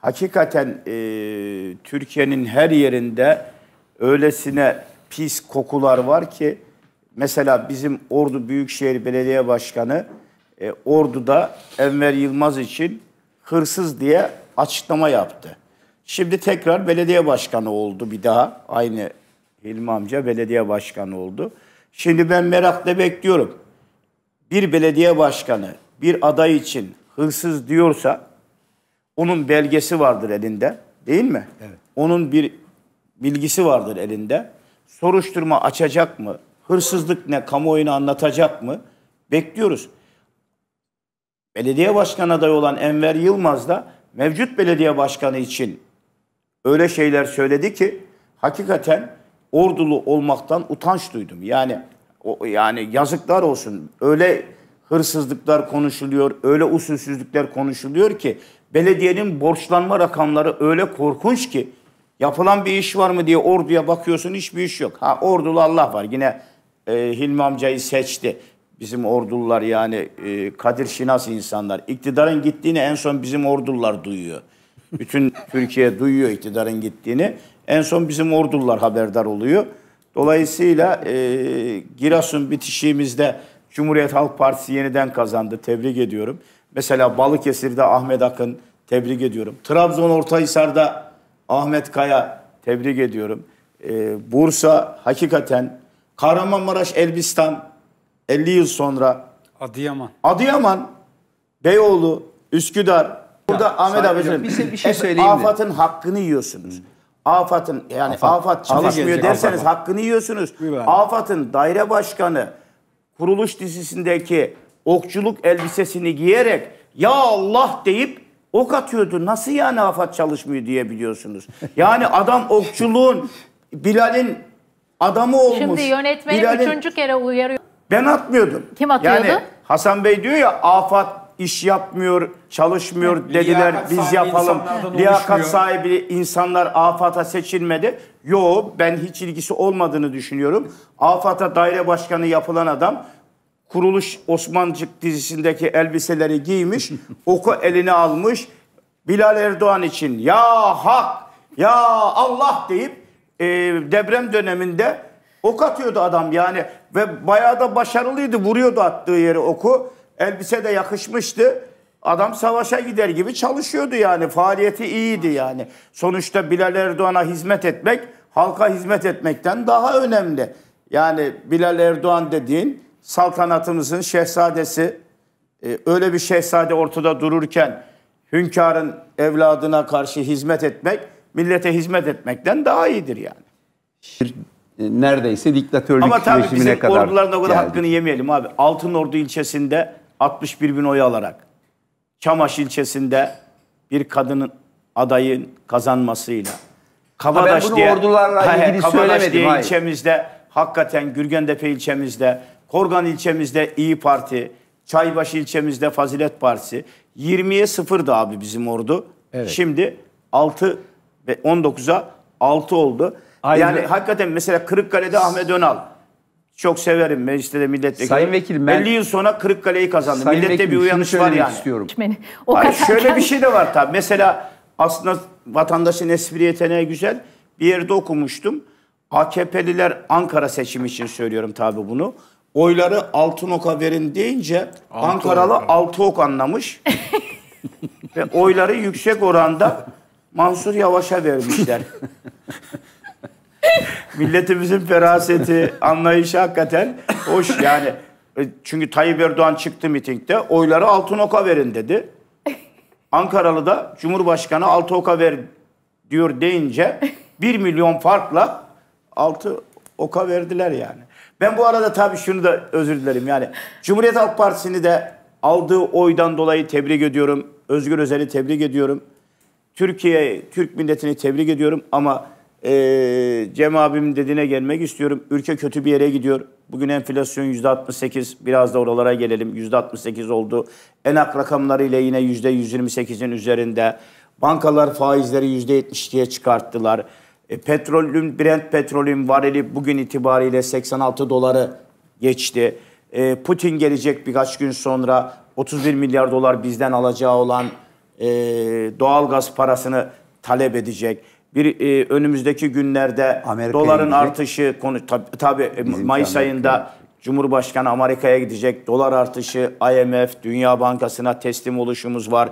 Speaker 1: hakikaten e, Türkiye'nin her yerinde öylesine pis kokular var ki mesela bizim Ordu Büyükşehir Belediye Başkanı e, Ordu'da Enver Yılmaz için hırsız diye açıklama yaptı. Şimdi tekrar belediye başkanı oldu bir daha. Aynı Hilmi amca belediye başkanı oldu. Şimdi ben merakla bekliyorum. Bir belediye başkanı bir aday için hırsız diyorsa onun belgesi vardır elinde değil mi? Evet. Onun bir bilgisi vardır elinde. Soruşturma açacak mı? Hırsızlık ne? Kamuoyuna anlatacak mı? Bekliyoruz. Belediye başkanı adayı olan Enver Yılmaz da mevcut belediye başkanı için öyle şeyler söyledi ki hakikaten ordulu olmaktan utanç duydum. Yani o yani yazıklar olsun. Öyle hırsızlıklar konuşuluyor, öyle usulsüzlükler konuşuluyor ki belediyenin borçlanma rakamları öyle korkunç ki yapılan bir iş var mı diye orduya bakıyorsun hiçbir iş yok. Ha ordulu Allah var. Yine e, Hilmi amcayı seçti. Bizim ordular yani e, Kadir Şinas insanlar. İktidarın gittiğini en son bizim ordular duyuyor. Bütün *laughs* Türkiye duyuyor iktidarın gittiğini. En son bizim ordular haberdar oluyor. Dolayısıyla e, Giresun bitişiğimizde Cumhuriyet Halk Partisi yeniden kazandı. Tebrik ediyorum. Mesela Balıkesir'de Ahmet Akın tebrik ediyorum. Trabzon Ortahisar'da Ahmet Kaya tebrik ediyorum. E, Bursa hakikaten Kahramanmaraş Elbistan 50 yıl sonra
Speaker 4: Adıyaman.
Speaker 1: Adıyaman, Beyoğlu, Üsküdar, Burada Ahmet
Speaker 3: Sayın
Speaker 1: abi söyleyeyim.
Speaker 3: bize bir şey söyleyeyim?
Speaker 1: Afat'ın hakkını yiyorsunuz. Afat'ın yani Afat, çalışmıyor
Speaker 4: gelecek,
Speaker 1: derseniz
Speaker 4: Afat.
Speaker 1: hakkını yiyorsunuz. Afat'ın daire başkanı kuruluş dizisindeki okçuluk elbisesini giyerek ya Allah deyip ok atıyordu. Nasıl yani Afat çalışmıyor diyebiliyorsunuz? Yani adam okçuluğun Bilal'in adamı olmuş.
Speaker 2: Şimdi yönetmenim
Speaker 1: Bilal'in-
Speaker 2: üçüncü kere uyarıyor.
Speaker 1: ben atmıyordum.
Speaker 2: Kim atıyordu?
Speaker 1: Yani Hasan Bey diyor ya Afat iş yapmıyor, çalışmıyor dediler.
Speaker 4: Liyakat
Speaker 1: biz yapalım. Liyakat
Speaker 4: oluşmuyor.
Speaker 1: sahibi insanlar Afat'a seçilmedi. Yo ben hiç ilgisi olmadığını düşünüyorum. Afat'a daire başkanı yapılan adam Kuruluş Osmancık dizisindeki elbiseleri giymiş, *laughs* oku eline almış. Bilal Erdoğan için ya hak, ya Allah deyip e, deprem döneminde ok atıyordu adam yani. Ve bayağı da başarılıydı, vuruyordu attığı yere oku. Elbise de yakışmıştı. Adam savaşa gider gibi çalışıyordu yani. Faaliyeti iyiydi yani. Sonuçta Bilal Erdoğan'a hizmet etmek, halka hizmet etmekten daha önemli. Yani Bilal Erdoğan dediğin saltanatımızın şehzadesi, e, öyle bir şehzade ortada dururken hünkârın evladına karşı hizmet etmek, millete hizmet etmekten daha iyidir yani.
Speaker 3: E, Neredeyse diktatörlük
Speaker 1: Ama tabii bizim
Speaker 3: kadar
Speaker 1: orduların o kadar
Speaker 3: geldik.
Speaker 1: hakkını yemeyelim abi. Altınordu ilçesinde 61 bin oy alarak, Çamaş ilçesinde bir kadının adayın kazanmasıyla, Kabadaş
Speaker 3: bunu
Speaker 1: diye,
Speaker 3: ordularla
Speaker 1: He,
Speaker 3: ilgili
Speaker 1: Kabadaş
Speaker 3: söylemedim,
Speaker 1: diye
Speaker 3: hayır.
Speaker 1: ilçemizde hakikaten Gürgentepe ilçemizde, Korgan ilçemizde İyi Parti, Çaybaşı ilçemizde Fazilet Partisi 20'ye 0'dı abi bizim ordu. Şimdi 6 ve 19'a 6 oldu.
Speaker 3: Aynı-
Speaker 1: Yani hakikaten mesela Kırıkkale'de Ahmet Önal. Çok severim mecliste de milletvekili.
Speaker 3: Sayın Vekilim, ben-
Speaker 1: 50 yıl sonra Kırıkkale'yi kazandı.
Speaker 3: Sayın
Speaker 1: Millette
Speaker 3: Vekilim,
Speaker 1: bir uyanış var yani.
Speaker 3: istiyorum.
Speaker 2: O
Speaker 1: Hayır,
Speaker 2: kadar
Speaker 1: şöyle bir
Speaker 2: kendi-
Speaker 1: şey de var tabii. Mesela aslında vatandaşın espri yeteneği güzel. Bir yerde okumuştum. AKP'liler Ankara seçimi için söylüyorum tabii bunu. Oyları altın oka verin deyince Ankaralı altı ok anlamış. *laughs* Ve oyları yüksek oranda Mansur Yavaş'a vermişler. *laughs* Milletimizin feraseti, anlayışı hakikaten hoş yani. E, Çünkü Tayyip Erdoğan çıktı mitingde oyları altın oka verin dedi. Ankaralı da Cumhurbaşkanı altı oka ver diyor deyince 1 milyon farkla altı oka verdiler yani. Ben bu arada tabii şunu da özür dilerim yani Cumhuriyet Halk Partisi'ni de aldığı oydan dolayı tebrik ediyorum. Özgür Özel'i tebrik ediyorum. Türkiye, Türk milletini tebrik ediyorum ama eee Cem abimin dediğine gelmek istiyorum. Ülke kötü bir yere gidiyor. Bugün enflasyon %68, biraz da oralara gelelim. %68 oldu. Enak rakamlarıyla yine %128'in üzerinde. Bankalar faizleri %72'ye çıkarttılar. E, petrolün, Brent petrolün varili bugün itibariyle 86 doları geçti. E, Putin gelecek birkaç gün sonra 31 milyar dolar bizden alacağı olan e, doğalgaz parasını talep edecek. Bir e, önümüzdeki günlerde
Speaker 3: Amerika'ya
Speaker 1: doların
Speaker 3: gidecek.
Speaker 1: artışı konu tabii tabi Mayıs
Speaker 3: Amerika'ya.
Speaker 1: ayında Cumhurbaşkanı Amerika'ya gidecek. Dolar artışı IMF, Dünya Bankası'na teslim oluşumuz var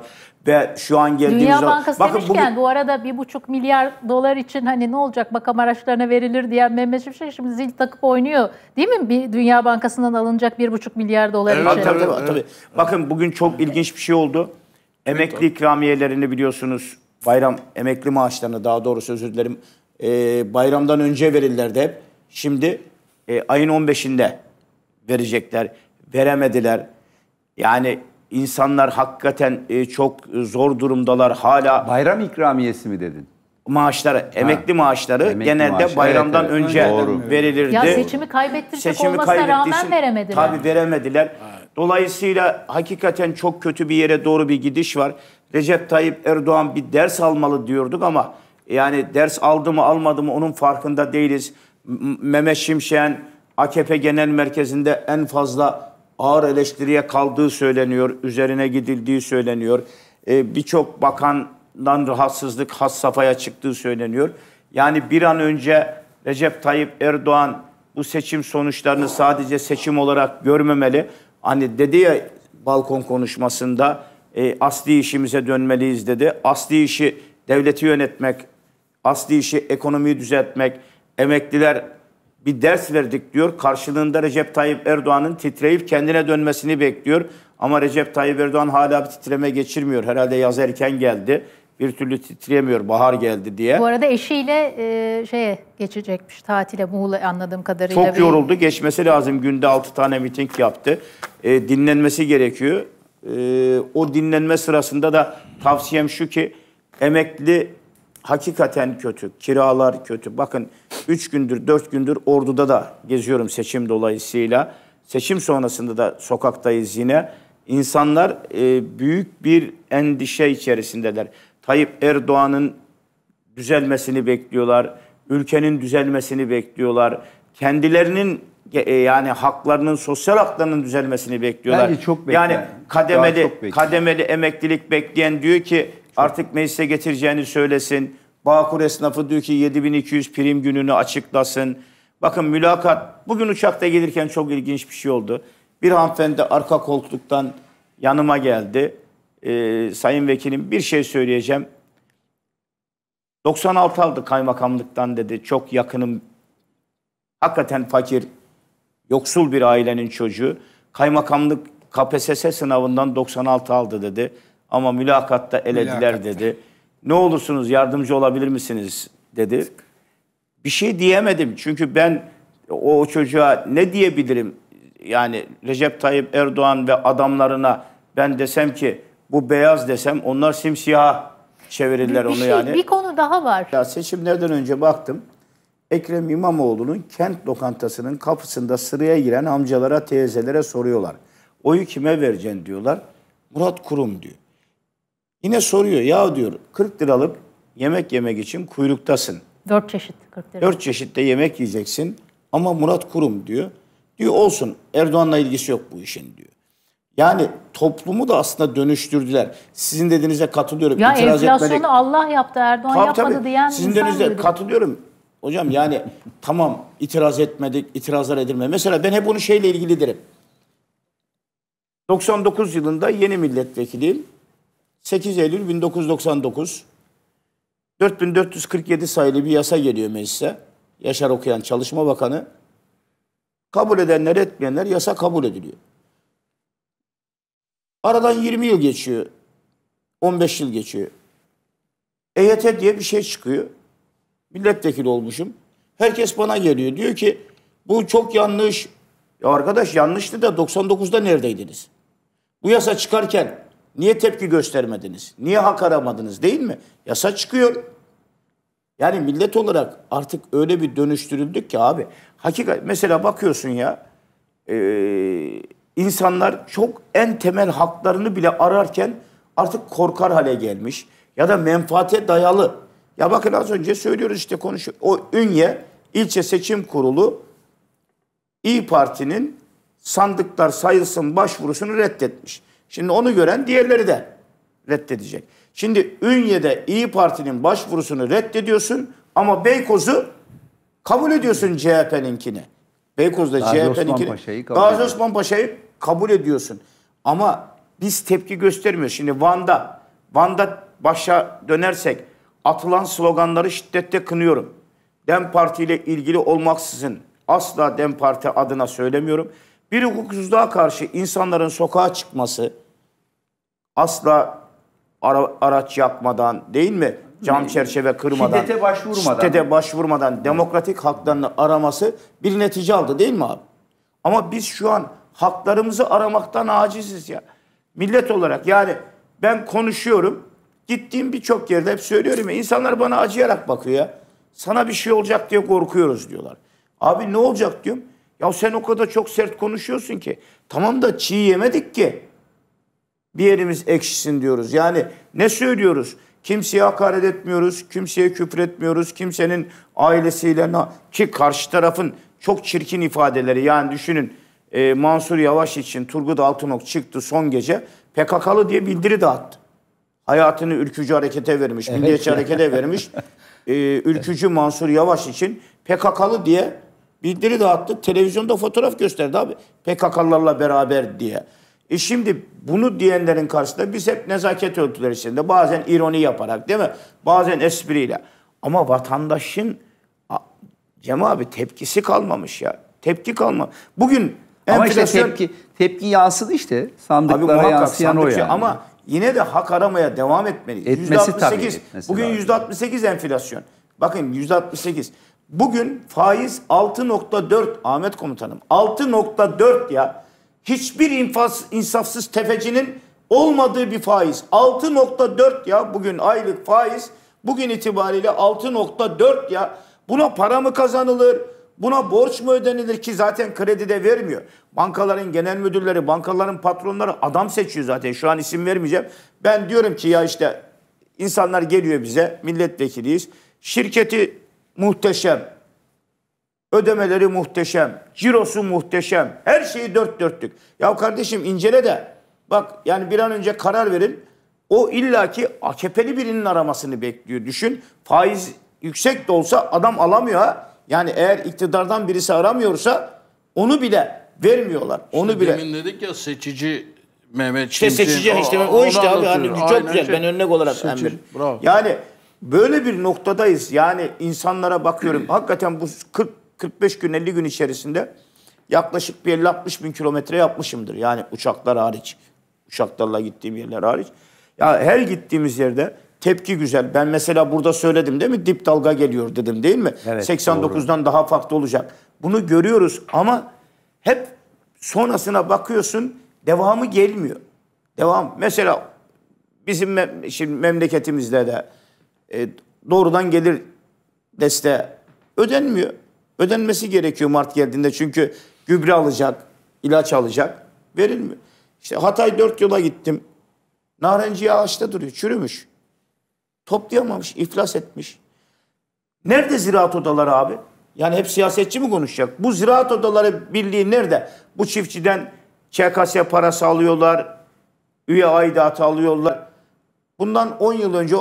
Speaker 1: ve şu an geldiğimiz
Speaker 2: Dünya
Speaker 1: o-
Speaker 2: Bankası
Speaker 1: Bakın
Speaker 2: demişken
Speaker 1: bugün-
Speaker 2: bu arada bir buçuk milyar dolar için hani ne olacak makam araçlarına verilir diyen Mehmet Şimşek şimdi zil takıp oynuyor. Değil mi? Bir Dünya Bankası'ndan alınacak bir buçuk milyar dolar
Speaker 5: Evet,
Speaker 2: için.
Speaker 1: tabii, tabii, tabii. Bakın bugün çok ilginç bir şey oldu. Emekli ikramiyelerini biliyorsunuz. Bayram emekli maaşlarını daha doğrusu özür dilerim. e, bayramdan önce verirlerdi hep. Şimdi e, ayın 15'inde verecekler. Veremediler. Yani insanlar hakikaten e, çok zor durumdalar. Hala
Speaker 3: Bayram ikramiyesi mi dedin?
Speaker 1: maaşları, emekli maaşları
Speaker 3: Emekli
Speaker 1: genelde
Speaker 3: maaşı,
Speaker 1: bayramdan
Speaker 3: evet, evet.
Speaker 1: önce
Speaker 3: Doğru.
Speaker 1: verilirdi.
Speaker 2: Ya seçimi kaybettirecek
Speaker 1: Seçimi
Speaker 2: olmasına rağmen veremediler.
Speaker 1: Tabii veremediler. Dolayısıyla hakikaten çok kötü bir yere doğru bir gidiş var. Recep Tayyip Erdoğan bir ders almalı diyorduk ama yani ders aldı mı almadı mı onun farkında değiliz. Mehmet Şimşek'in AKP Genel Merkezi'nde en fazla ağır eleştiriye kaldığı söyleniyor. Üzerine gidildiği söyleniyor. Ee, Birçok bakandan rahatsızlık has safhaya çıktığı söyleniyor. Yani bir an önce Recep Tayyip Erdoğan bu seçim sonuçlarını sadece seçim olarak görmemeli. Hani dedi ya balkon konuşmasında e, asli işimize dönmeliyiz dedi. Asli işi devleti yönetmek, asli işi ekonomiyi düzeltmek, emekliler bir ders verdik diyor. Karşılığında Recep Tayyip Erdoğan'ın titreyip kendine dönmesini bekliyor. Ama Recep Tayyip Erdoğan hala bir titreme geçirmiyor. Herhalde yaz erken geldi. Bir türlü titreyemiyor bahar geldi diye.
Speaker 2: Bu arada eşiyle e, şeye geçecekmiş tatile Muğla anladığım kadarıyla.
Speaker 1: Çok yoruldu. Geçmesi lazım. Günde 6 tane miting yaptı. E, dinlenmesi gerekiyor. E, o dinlenme sırasında da tavsiyem şu ki emekli hakikaten kötü. Kiralar kötü. Bakın 3 gündür 4 gündür orduda da geziyorum seçim dolayısıyla. Seçim sonrasında da sokaktayız yine. İnsanlar e, büyük bir endişe içerisindeler. Tayyip Erdoğan'ın düzelmesini bekliyorlar. Ülkenin düzelmesini bekliyorlar. Kendilerinin yani haklarının, sosyal haklarının düzelmesini bekliyorlar.
Speaker 3: Bence çok bekler.
Speaker 1: Yani kademeli
Speaker 3: çok bekler.
Speaker 1: kademeli emeklilik bekleyen diyor ki artık meclise getireceğini söylesin. Bağkur esnafı diyor ki 7200 prim gününü açıklasın. Bakın mülakat bugün uçakta gelirken çok ilginç bir şey oldu. Bir hanımefendi arka koltuktan yanıma geldi. Ee, sayın vekilim bir şey söyleyeceğim. 96 aldı kaymakamlıktan dedi. Çok yakınım. Hakikaten fakir, yoksul bir ailenin çocuğu. Kaymakamlık KPSS sınavından 96 aldı dedi. Ama mülakatta elediler
Speaker 5: Mülakatta.
Speaker 1: dedi. Ne olursunuz yardımcı olabilir misiniz dedi. Bir şey diyemedim. Çünkü ben o çocuğa ne diyebilirim? Yani Recep Tayyip Erdoğan ve adamlarına ben desem ki bu beyaz desem onlar simsiyah çevirirler
Speaker 2: bir,
Speaker 1: onu
Speaker 2: şey,
Speaker 1: yani.
Speaker 2: bir konu daha var.
Speaker 1: Ya seçimlerden önce baktım. Ekrem İmamoğlu'nun kent lokantasının kapısında sıraya giren amcalara, teyzelere soruyorlar. Oyu kime vereceksin diyorlar. Murat Kurum diyor. Yine soruyor ya diyor 40 liralık yemek yemek için kuyruktasın.
Speaker 2: Dört çeşit 40 lira.
Speaker 1: Dört çeşitte yemek yiyeceksin ama Murat Kurum diyor. Diyor olsun Erdoğan'la ilgisi yok bu işin diyor. Yani toplumu da aslında dönüştürdüler. Sizin dediğinize katılıyorum.
Speaker 2: Ya
Speaker 1: İtiraz
Speaker 2: enflasyonu
Speaker 1: etmedik.
Speaker 2: Allah yaptı Erdoğan
Speaker 1: Tabii,
Speaker 2: yapmadı
Speaker 1: tabii.
Speaker 2: diyen
Speaker 1: Sizin dediğinize katılıyorum. Hocam yani tamam itiraz etmedik, itirazlar edilmedi. Mesela ben hep bunu şeyle ilgili derim. 99 yılında yeni milletvekiliyim. 8 Eylül 1999. 4447 sayılı bir yasa geliyor meclise. Yaşar Okuyan Çalışma Bakanı. Kabul edenler etmeyenler yasa kabul ediliyor. Aradan 20 yıl geçiyor. 15 yıl geçiyor. EYT diye bir şey çıkıyor. Milletvekili olmuşum. Herkes bana geliyor. Diyor ki bu çok yanlış. Ya arkadaş yanlıştı da 99'da neredeydiniz? Bu yasa çıkarken niye tepki göstermediniz? Niye hak aramadınız değil mi? Yasa çıkıyor. Yani millet olarak artık öyle bir dönüştürüldük ki abi. Hakikat mesela bakıyorsun ya e, insanlar çok en temel haklarını bile ararken artık korkar hale gelmiş. Ya da menfaate dayalı. Ya bakın az önce söylüyoruz işte konuşuyor. O Ünye ilçe seçim kurulu İyi Parti'nin sandıklar sayılsın başvurusunu reddetmiş. Şimdi onu gören diğerleri de reddedecek. Şimdi Ünye'de İyi Parti'nin başvurusunu reddediyorsun ama Beykoz'u kabul ediyorsun CHP'ninkini. Beykoz'da CHP'ninkini. Gazi. Osman Paşa'yı kabul ediyorsun. Ama biz tepki göstermiyoruz. Şimdi Van'da, Van'da başa dönersek atılan sloganları şiddetle kınıyorum. Dem Parti ile ilgili olmaksızın asla Dem Parti adına söylemiyorum. Bir hukuksuzluğa karşı insanların sokağa çıkması asla ara- araç yakmadan değil mi? Cam çerçeve kırmadan,
Speaker 3: Şiddete başvurmadan.
Speaker 1: şiddete başvurmadan demokratik haklarını araması bir netice aldı değil mi abi? Ama biz şu an haklarımızı aramaktan aciziz ya. Millet olarak yani ben konuşuyorum. Gittiğim birçok yerde hep söylüyorum ya insanlar bana acıyarak bakıyor ya. Sana bir şey olacak diye korkuyoruz diyorlar. Abi ne olacak diyorum. Ya sen o kadar çok sert konuşuyorsun ki. Tamam da çiğ yemedik ki bir yerimiz ekşisin diyoruz. Yani ne söylüyoruz? Kimseye hakaret etmiyoruz, kimseye küfür etmiyoruz, kimsenin ailesiyle ki karşı tarafın çok çirkin ifadeleri. Yani düşünün e, Mansur Yavaş için Turgut Altınok çıktı son gece PKK'lı diye bildiri dağıttı. Hayatını ülkücü harekete vermiş, milliyetçi harekete *laughs* vermiş. E, ülkücü Mansur Yavaş için PKK'lı diye bildiri dağıttı. Televizyonda fotoğraf gösterdi abi. PKK'lılarla beraber diye. E şimdi bunu diyenlerin karşısında biz hep nezaket ölçüleri içinde bazen ironi yaparak değil mi? Bazen espriyle. Ama vatandaşın Cem abi tepkisi kalmamış ya. Tepki kalma. Bugün
Speaker 3: Ama işte
Speaker 1: enflasyon-
Speaker 3: tepki tepki yansıdı işte.
Speaker 1: Abi
Speaker 3: Sandıklara
Speaker 1: muhakkak
Speaker 3: yansıyan o
Speaker 1: sandıkçı
Speaker 3: yani.
Speaker 1: ama yine de hak aramaya devam etmeliyiz.
Speaker 3: Etmesi
Speaker 1: %68,
Speaker 3: tabii, etmesi
Speaker 1: Bugün
Speaker 3: lazım.
Speaker 1: %68 enflasyon. Bakın %68. Bugün faiz 6.4 Ahmet Komutanım. 6.4 ya. Hiçbir infaz, insafsız tefecinin olmadığı bir faiz. 6.4 ya bugün aylık faiz. Bugün itibariyle 6.4 ya. Buna para mı kazanılır? Buna borç mu ödenilir ki zaten kredi de vermiyor. Bankaların genel müdürleri, bankaların patronları adam seçiyor zaten. Şu an isim vermeyeceğim. Ben diyorum ki ya işte insanlar geliyor bize, milletvekiliyiz. Şirketi muhteşem. Ödemeleri muhteşem. Cirosu muhteşem. Her şeyi dört dörtlük. Ya kardeşim incele de. Bak yani bir an önce karar verin. O illaki AKP'li birinin aramasını bekliyor. Düşün faiz yüksek de olsa adam alamıyor ha. Yani eğer iktidardan birisi aramıyorsa onu bile vermiyorlar. Onu bile.
Speaker 5: Demin dedik ya seçici Mehmet
Speaker 1: İşte
Speaker 5: Şimşek,
Speaker 1: seçici işte
Speaker 5: o-
Speaker 1: o
Speaker 5: onu
Speaker 1: işte abi hani çok
Speaker 5: Aynen
Speaker 1: güzel
Speaker 5: şey.
Speaker 1: ben örnek olarak
Speaker 5: Seçici. Bravo.
Speaker 1: Yani böyle bir noktadayız. Yani insanlara bakıyorum. *clears throat* hakikaten bu 40 45 gün 50 gün içerisinde yaklaşık bir 50-60 bin kilometre yapmışımdır. Yani uçaklar hariç. Uçaklarla gittiğim yerler hariç. Ya her gittiğimiz yerde tepki güzel. Ben mesela burada söyledim değil mi? Dip dalga geliyor dedim değil mi?
Speaker 3: Evet,
Speaker 1: 89'dan daha farklı olacak. Bunu görüyoruz ama hep sonrasına bakıyorsun devamı gelmiyor. Devam. Mesela bizim mem- şimdi memleketimizde de e, doğrudan gelir desteği ödenmiyor. Ödenmesi gerekiyor Mart geldiğinde çünkü gübre alacak, ilaç alacak, verilmiyor. İşte Hatay dört yola gittim. Narenciye ağaçta duruyor, çürümüş. Toplayamamış, iflas etmiş. Nerede ziraat odaları abi? Yani hep siyasetçi mi konuşacak? Bu ziraat odaları birliği nerede? Bu çiftçiden ÇKS parası alıyorlar, üye aidatı alıyorlar. Bundan 10 yıl önce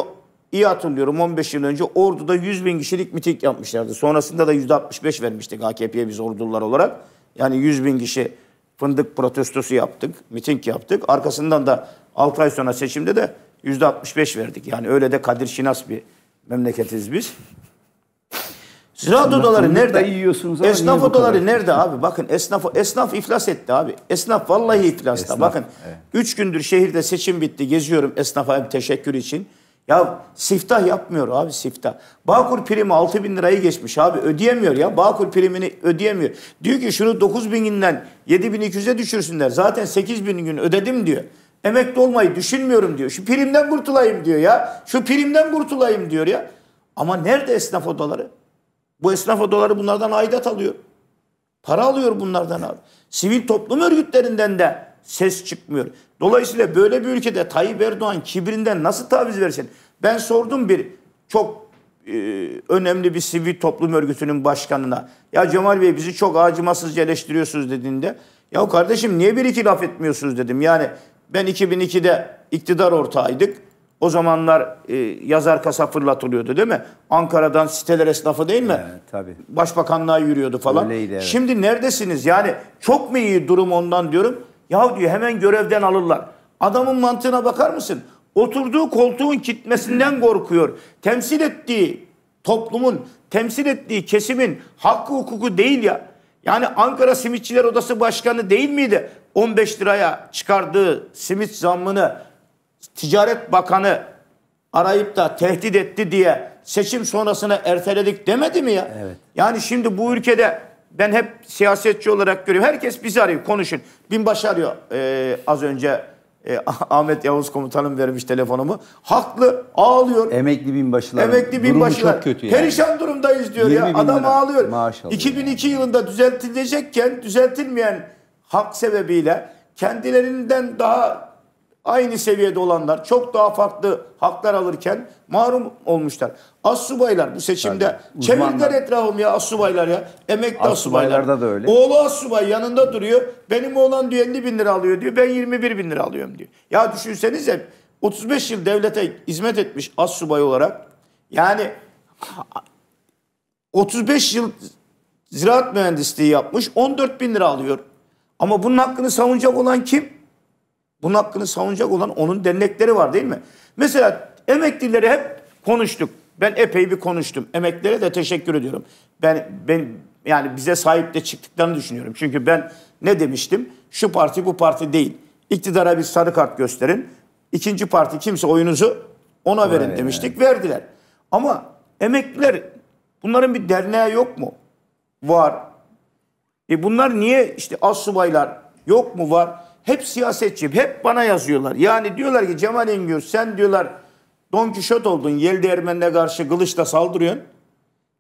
Speaker 1: iyi hatırlıyorum 15 yıl önce Ordu'da 100 bin kişilik miting yapmışlardı. Sonrasında da %65 vermiştik AKP'ye biz ordular olarak. Yani 100 bin kişi fındık protestosu yaptık, miting yaptık. Arkasından da 6 ay sonra seçimde de %65 verdik. Yani öyle de Kadir Şinas bir memleketiz biz. Ziraat odaları nerede?
Speaker 3: yiyorsunuz ama
Speaker 1: Esnaf odaları nerede abi? Bakın esnaf esnaf iflas etti abi. Esnaf vallahi iflasta.
Speaker 3: Esnaf,
Speaker 1: Bakın
Speaker 3: evet.
Speaker 1: üç gündür şehirde seçim bitti. Geziyorum esnafa bir teşekkür için. Ya siftah yapmıyor abi siftah. Bağkur primi 6 bin lirayı geçmiş abi. Ödeyemiyor ya. Bağkur primini ödeyemiyor. Diyor ki şunu 9 bininden 7 bin 200'e düşürsünler. Zaten 8 bin gün ödedim diyor. Emekli olmayı düşünmüyorum diyor. Şu primden kurtulayım diyor ya. Şu primden kurtulayım diyor ya. Ama nerede esnaf odaları? Bu esnaf odaları bunlardan aidat alıyor. Para alıyor bunlardan abi. Sivil toplum örgütlerinden de ses çıkmıyor. Dolayısıyla böyle bir ülkede Tayyip Erdoğan kibrinden nasıl taviz versin? Ben sordum bir çok e, önemli bir sivil toplum örgütünün başkanına. Ya Cemal Bey bizi çok acımasızca eleştiriyorsunuz dediğinde. Ya kardeşim niye bir iki laf etmiyorsunuz dedim. Yani ben 2002'de iktidar ortağıydık. O zamanlar e, yazar kasa fırlatılıyordu değil mi? Ankara'dan siteler esnafı değil mi?
Speaker 3: Evet, tabii.
Speaker 1: Başbakanlığa yürüyordu falan.
Speaker 3: Öyleydi, evet.
Speaker 1: Şimdi neredesiniz? Yani çok mu iyi durum ondan diyorum. Ya diyor hemen görevden alırlar. Adamın mantığına bakar mısın? Oturduğu koltuğun gitmesinden korkuyor. Temsil ettiği toplumun, temsil ettiği kesimin hakkı hukuku değil ya. Yani Ankara Simitçiler Odası Başkanı değil miydi? 15 liraya çıkardığı simit zammını Ticaret Bakanı arayıp da tehdit etti diye seçim sonrasına erteledik demedi mi ya?
Speaker 3: Evet.
Speaker 1: Yani şimdi bu ülkede ben hep siyasetçi olarak görüyorum. Herkes bizi arıyor, konuşun. Binbaşı arıyor ee, az önce e, *laughs* Ahmet Yavuz komutanım vermiş telefonumu. Haklı, ağlıyor.
Speaker 3: Emekli binbaşılar.
Speaker 1: Emekli
Speaker 3: Durumu
Speaker 1: binbaşılar.
Speaker 3: çok kötü yani.
Speaker 1: Perişan durumdayız diyor
Speaker 3: 20
Speaker 1: ya. Adam ağlıyor.
Speaker 3: maaş alıyor
Speaker 1: 2002 yılında düzeltilecekken düzeltilmeyen hak sebebiyle kendilerinden daha aynı seviyede olanlar çok daha farklı haklar alırken mahrum olmuşlar. Assubaylar bu seçimde
Speaker 3: Tabii,
Speaker 1: çevirdiler etrafım ya assubaylar ya. Emekli assubaylar.
Speaker 3: Assubaylarda da öyle.
Speaker 1: Oğlu assubay yanında duruyor. Benim oğlan diyor 50 bin lira alıyor diyor. Ben 21 bin lira alıyorum diyor. Ya düşünsenize 35 yıl devlete hizmet etmiş assubay olarak. Yani 35 yıl ziraat mühendisliği yapmış 14 bin lira alıyor. Ama bunun hakkını savunacak olan kim? Bunun hakkını savunacak olan onun dernekleri var değil mi? Mesela emeklileri hep konuştuk. Ben epey bir konuştum. Emeklilere de teşekkür ediyorum. Ben ben yani bize sahip de çıktıklarını düşünüyorum. Çünkü ben ne demiştim? Şu parti bu parti değil. İktidara bir sarı kart gösterin. İkinci parti kimse oyunuzu ona verin demiştik. Verdiler. Ama emekliler bunların bir derneği yok mu? Var. E bunlar niye işte az subaylar yok mu var? Hep siyasetçi, hep bana yazıyorlar. Yani diyorlar ki Cemal İngör sen diyorlar Don Kişot oldun, Yel Değirmenine karşı kılıçla saldırıyorsun.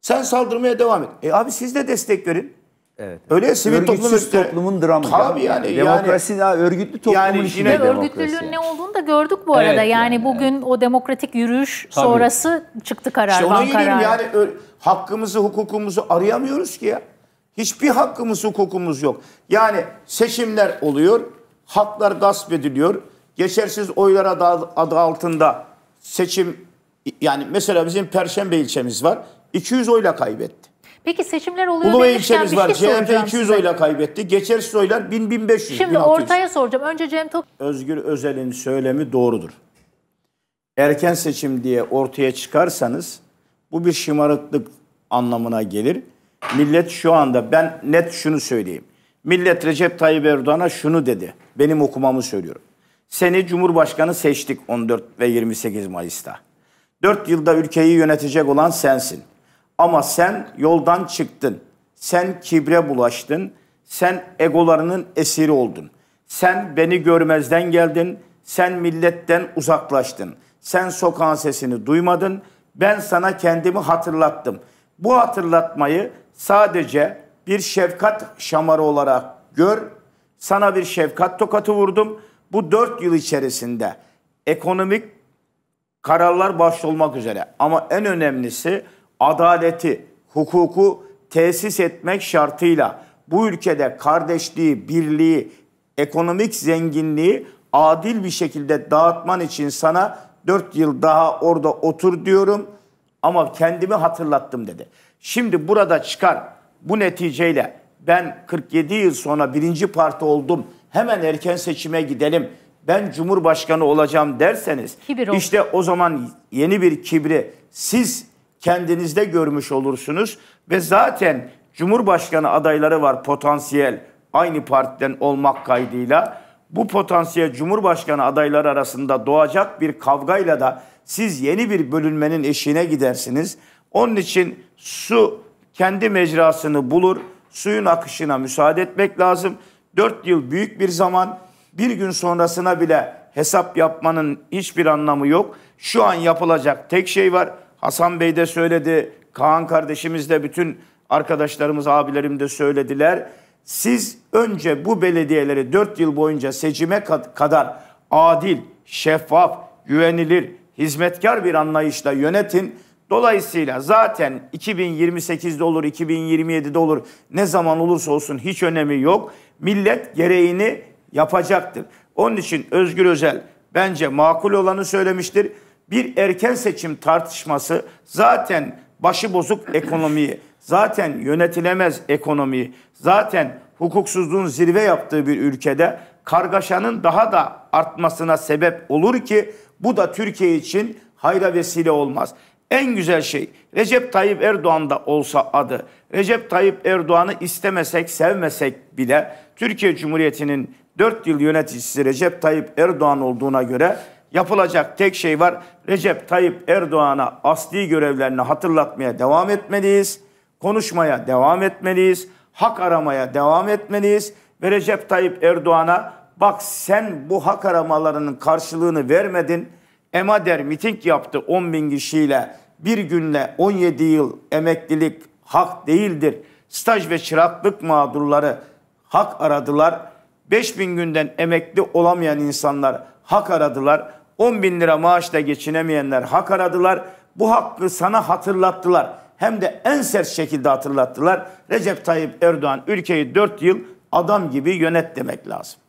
Speaker 1: Sen saldırmaya devam et. E abi siz de destek verin.
Speaker 3: Evet.
Speaker 1: Öyle sivil toplum örgütleri-
Speaker 3: toplumun dramı.
Speaker 1: Tabii yani.
Speaker 3: Demokrasi daha örgütlü toplumun
Speaker 1: Yani
Speaker 3: içinde
Speaker 1: yine
Speaker 2: örgütlülüğün ne olduğunu da gördük bu arada.
Speaker 4: Evet,
Speaker 2: yani bugün o demokratik yürüyüş
Speaker 3: Tabii.
Speaker 2: sonrası çıktı karar.
Speaker 1: İşte ona geliyorum yani hakkımızı, hukukumuzu arayamıyoruz ki ya. Hiçbir hakkımız, hukukumuz yok. Yani seçimler oluyor, haklar gasp ediliyor. Geçersiz oylar adı, adı altında seçim yani mesela bizim Perşembe ilçemiz var. 200 oyla kaybetti.
Speaker 2: Peki seçimler oluyor
Speaker 1: Ulubey
Speaker 2: demişken
Speaker 1: ilçemiz
Speaker 2: bir
Speaker 1: var.
Speaker 2: şey
Speaker 1: CHP
Speaker 2: soracağım
Speaker 1: 200
Speaker 2: size.
Speaker 1: oyla kaybetti. Geçersiz oylar 1000 1500
Speaker 2: Şimdi
Speaker 1: 1600.
Speaker 2: ortaya soracağım. Önce Cem Top
Speaker 1: Özgür Özel'in söylemi doğrudur. Erken seçim diye ortaya çıkarsanız bu bir şımarıklık anlamına gelir. Millet şu anda ben net şunu söyleyeyim. Millet Recep Tayyip Erdoğan'a şunu dedi. Benim okumamı söylüyorum. Seni Cumhurbaşkanı seçtik 14 ve 28 Mayıs'ta. 4 yılda ülkeyi yönetecek olan sensin. Ama sen yoldan çıktın. Sen kibre bulaştın. Sen egolarının esiri oldun. Sen beni görmezden geldin. Sen milletten uzaklaştın. Sen sokağın sesini duymadın. Ben sana kendimi hatırlattım. Bu hatırlatmayı sadece bir şefkat şamarı olarak gör. Sana bir şefkat tokatı vurdum. Bu dört yıl içerisinde ekonomik kararlar başta olmak üzere. Ama en önemlisi adaleti, hukuku tesis etmek şartıyla bu ülkede kardeşliği, birliği, ekonomik zenginliği adil bir şekilde dağıtman için sana 4 yıl daha orada otur diyorum ama kendimi hatırlattım dedi. Şimdi burada çıkar. Bu neticeyle ben 47 yıl sonra birinci parti oldum. Hemen erken seçime gidelim. Ben cumhurbaşkanı olacağım derseniz
Speaker 2: Kibir
Speaker 1: işte o zaman yeni bir kibri siz kendinizde görmüş olursunuz. Ve zaten Cumhurbaşkanı adayları var potansiyel aynı partiden olmak kaydıyla. Bu potansiyel Cumhurbaşkanı adayları arasında doğacak bir kavgayla da siz yeni bir bölünmenin eşiğine gidersiniz. Onun için su kendi mecrasını bulur, suyun akışına müsaade etmek lazım. 4 yıl büyük bir zaman, bir gün sonrasına bile hesap yapmanın hiçbir anlamı yok. Şu an yapılacak tek şey var. Hasan Bey de söyledi, Kaan kardeşimiz de bütün arkadaşlarımız, abilerim de söylediler. Siz önce bu belediyeleri 4 yıl boyunca seçime kad- kadar adil, şeffaf, güvenilir, hizmetkar bir anlayışla yönetin. Dolayısıyla zaten 2028'de olur, 2027'de olur, ne zaman olursa olsun hiç önemi yok. Millet gereğini yapacaktır. Onun için Özgür Özel bence makul olanı söylemiştir. Bir erken seçim tartışması zaten başıbozuk ekonomiyi, zaten yönetilemez ekonomiyi, zaten hukuksuzluğun zirve yaptığı bir ülkede kargaşanın daha da artmasına sebep olur ki bu da Türkiye için hayra vesile olmaz. En güzel şey Recep Tayyip Erdoğan da olsa adı. Recep Tayyip Erdoğan'ı istemesek, sevmesek bile Türkiye Cumhuriyeti'nin 4 yıl yöneticisi Recep Tayyip Erdoğan olduğuna göre yapılacak tek şey var. Recep Tayyip Erdoğan'a asli görevlerini hatırlatmaya devam etmeliyiz. Konuşmaya devam etmeliyiz. Hak aramaya devam etmeliyiz. Ve Recep Tayyip Erdoğan'a bak sen bu hak aramalarının karşılığını vermedin. Emader miting yaptı 10 bin kişiyle. Bir günle 17 yıl emeklilik hak değildir. Staj ve çıraklık mağdurları hak aradılar. 5 bin günden emekli olamayan insanlar hak aradılar. 10 bin lira maaşla geçinemeyenler hak aradılar. Bu hakkı sana hatırlattılar. Hem de en sert şekilde hatırlattılar. Recep Tayyip Erdoğan ülkeyi 4 yıl adam gibi yönet demek lazım.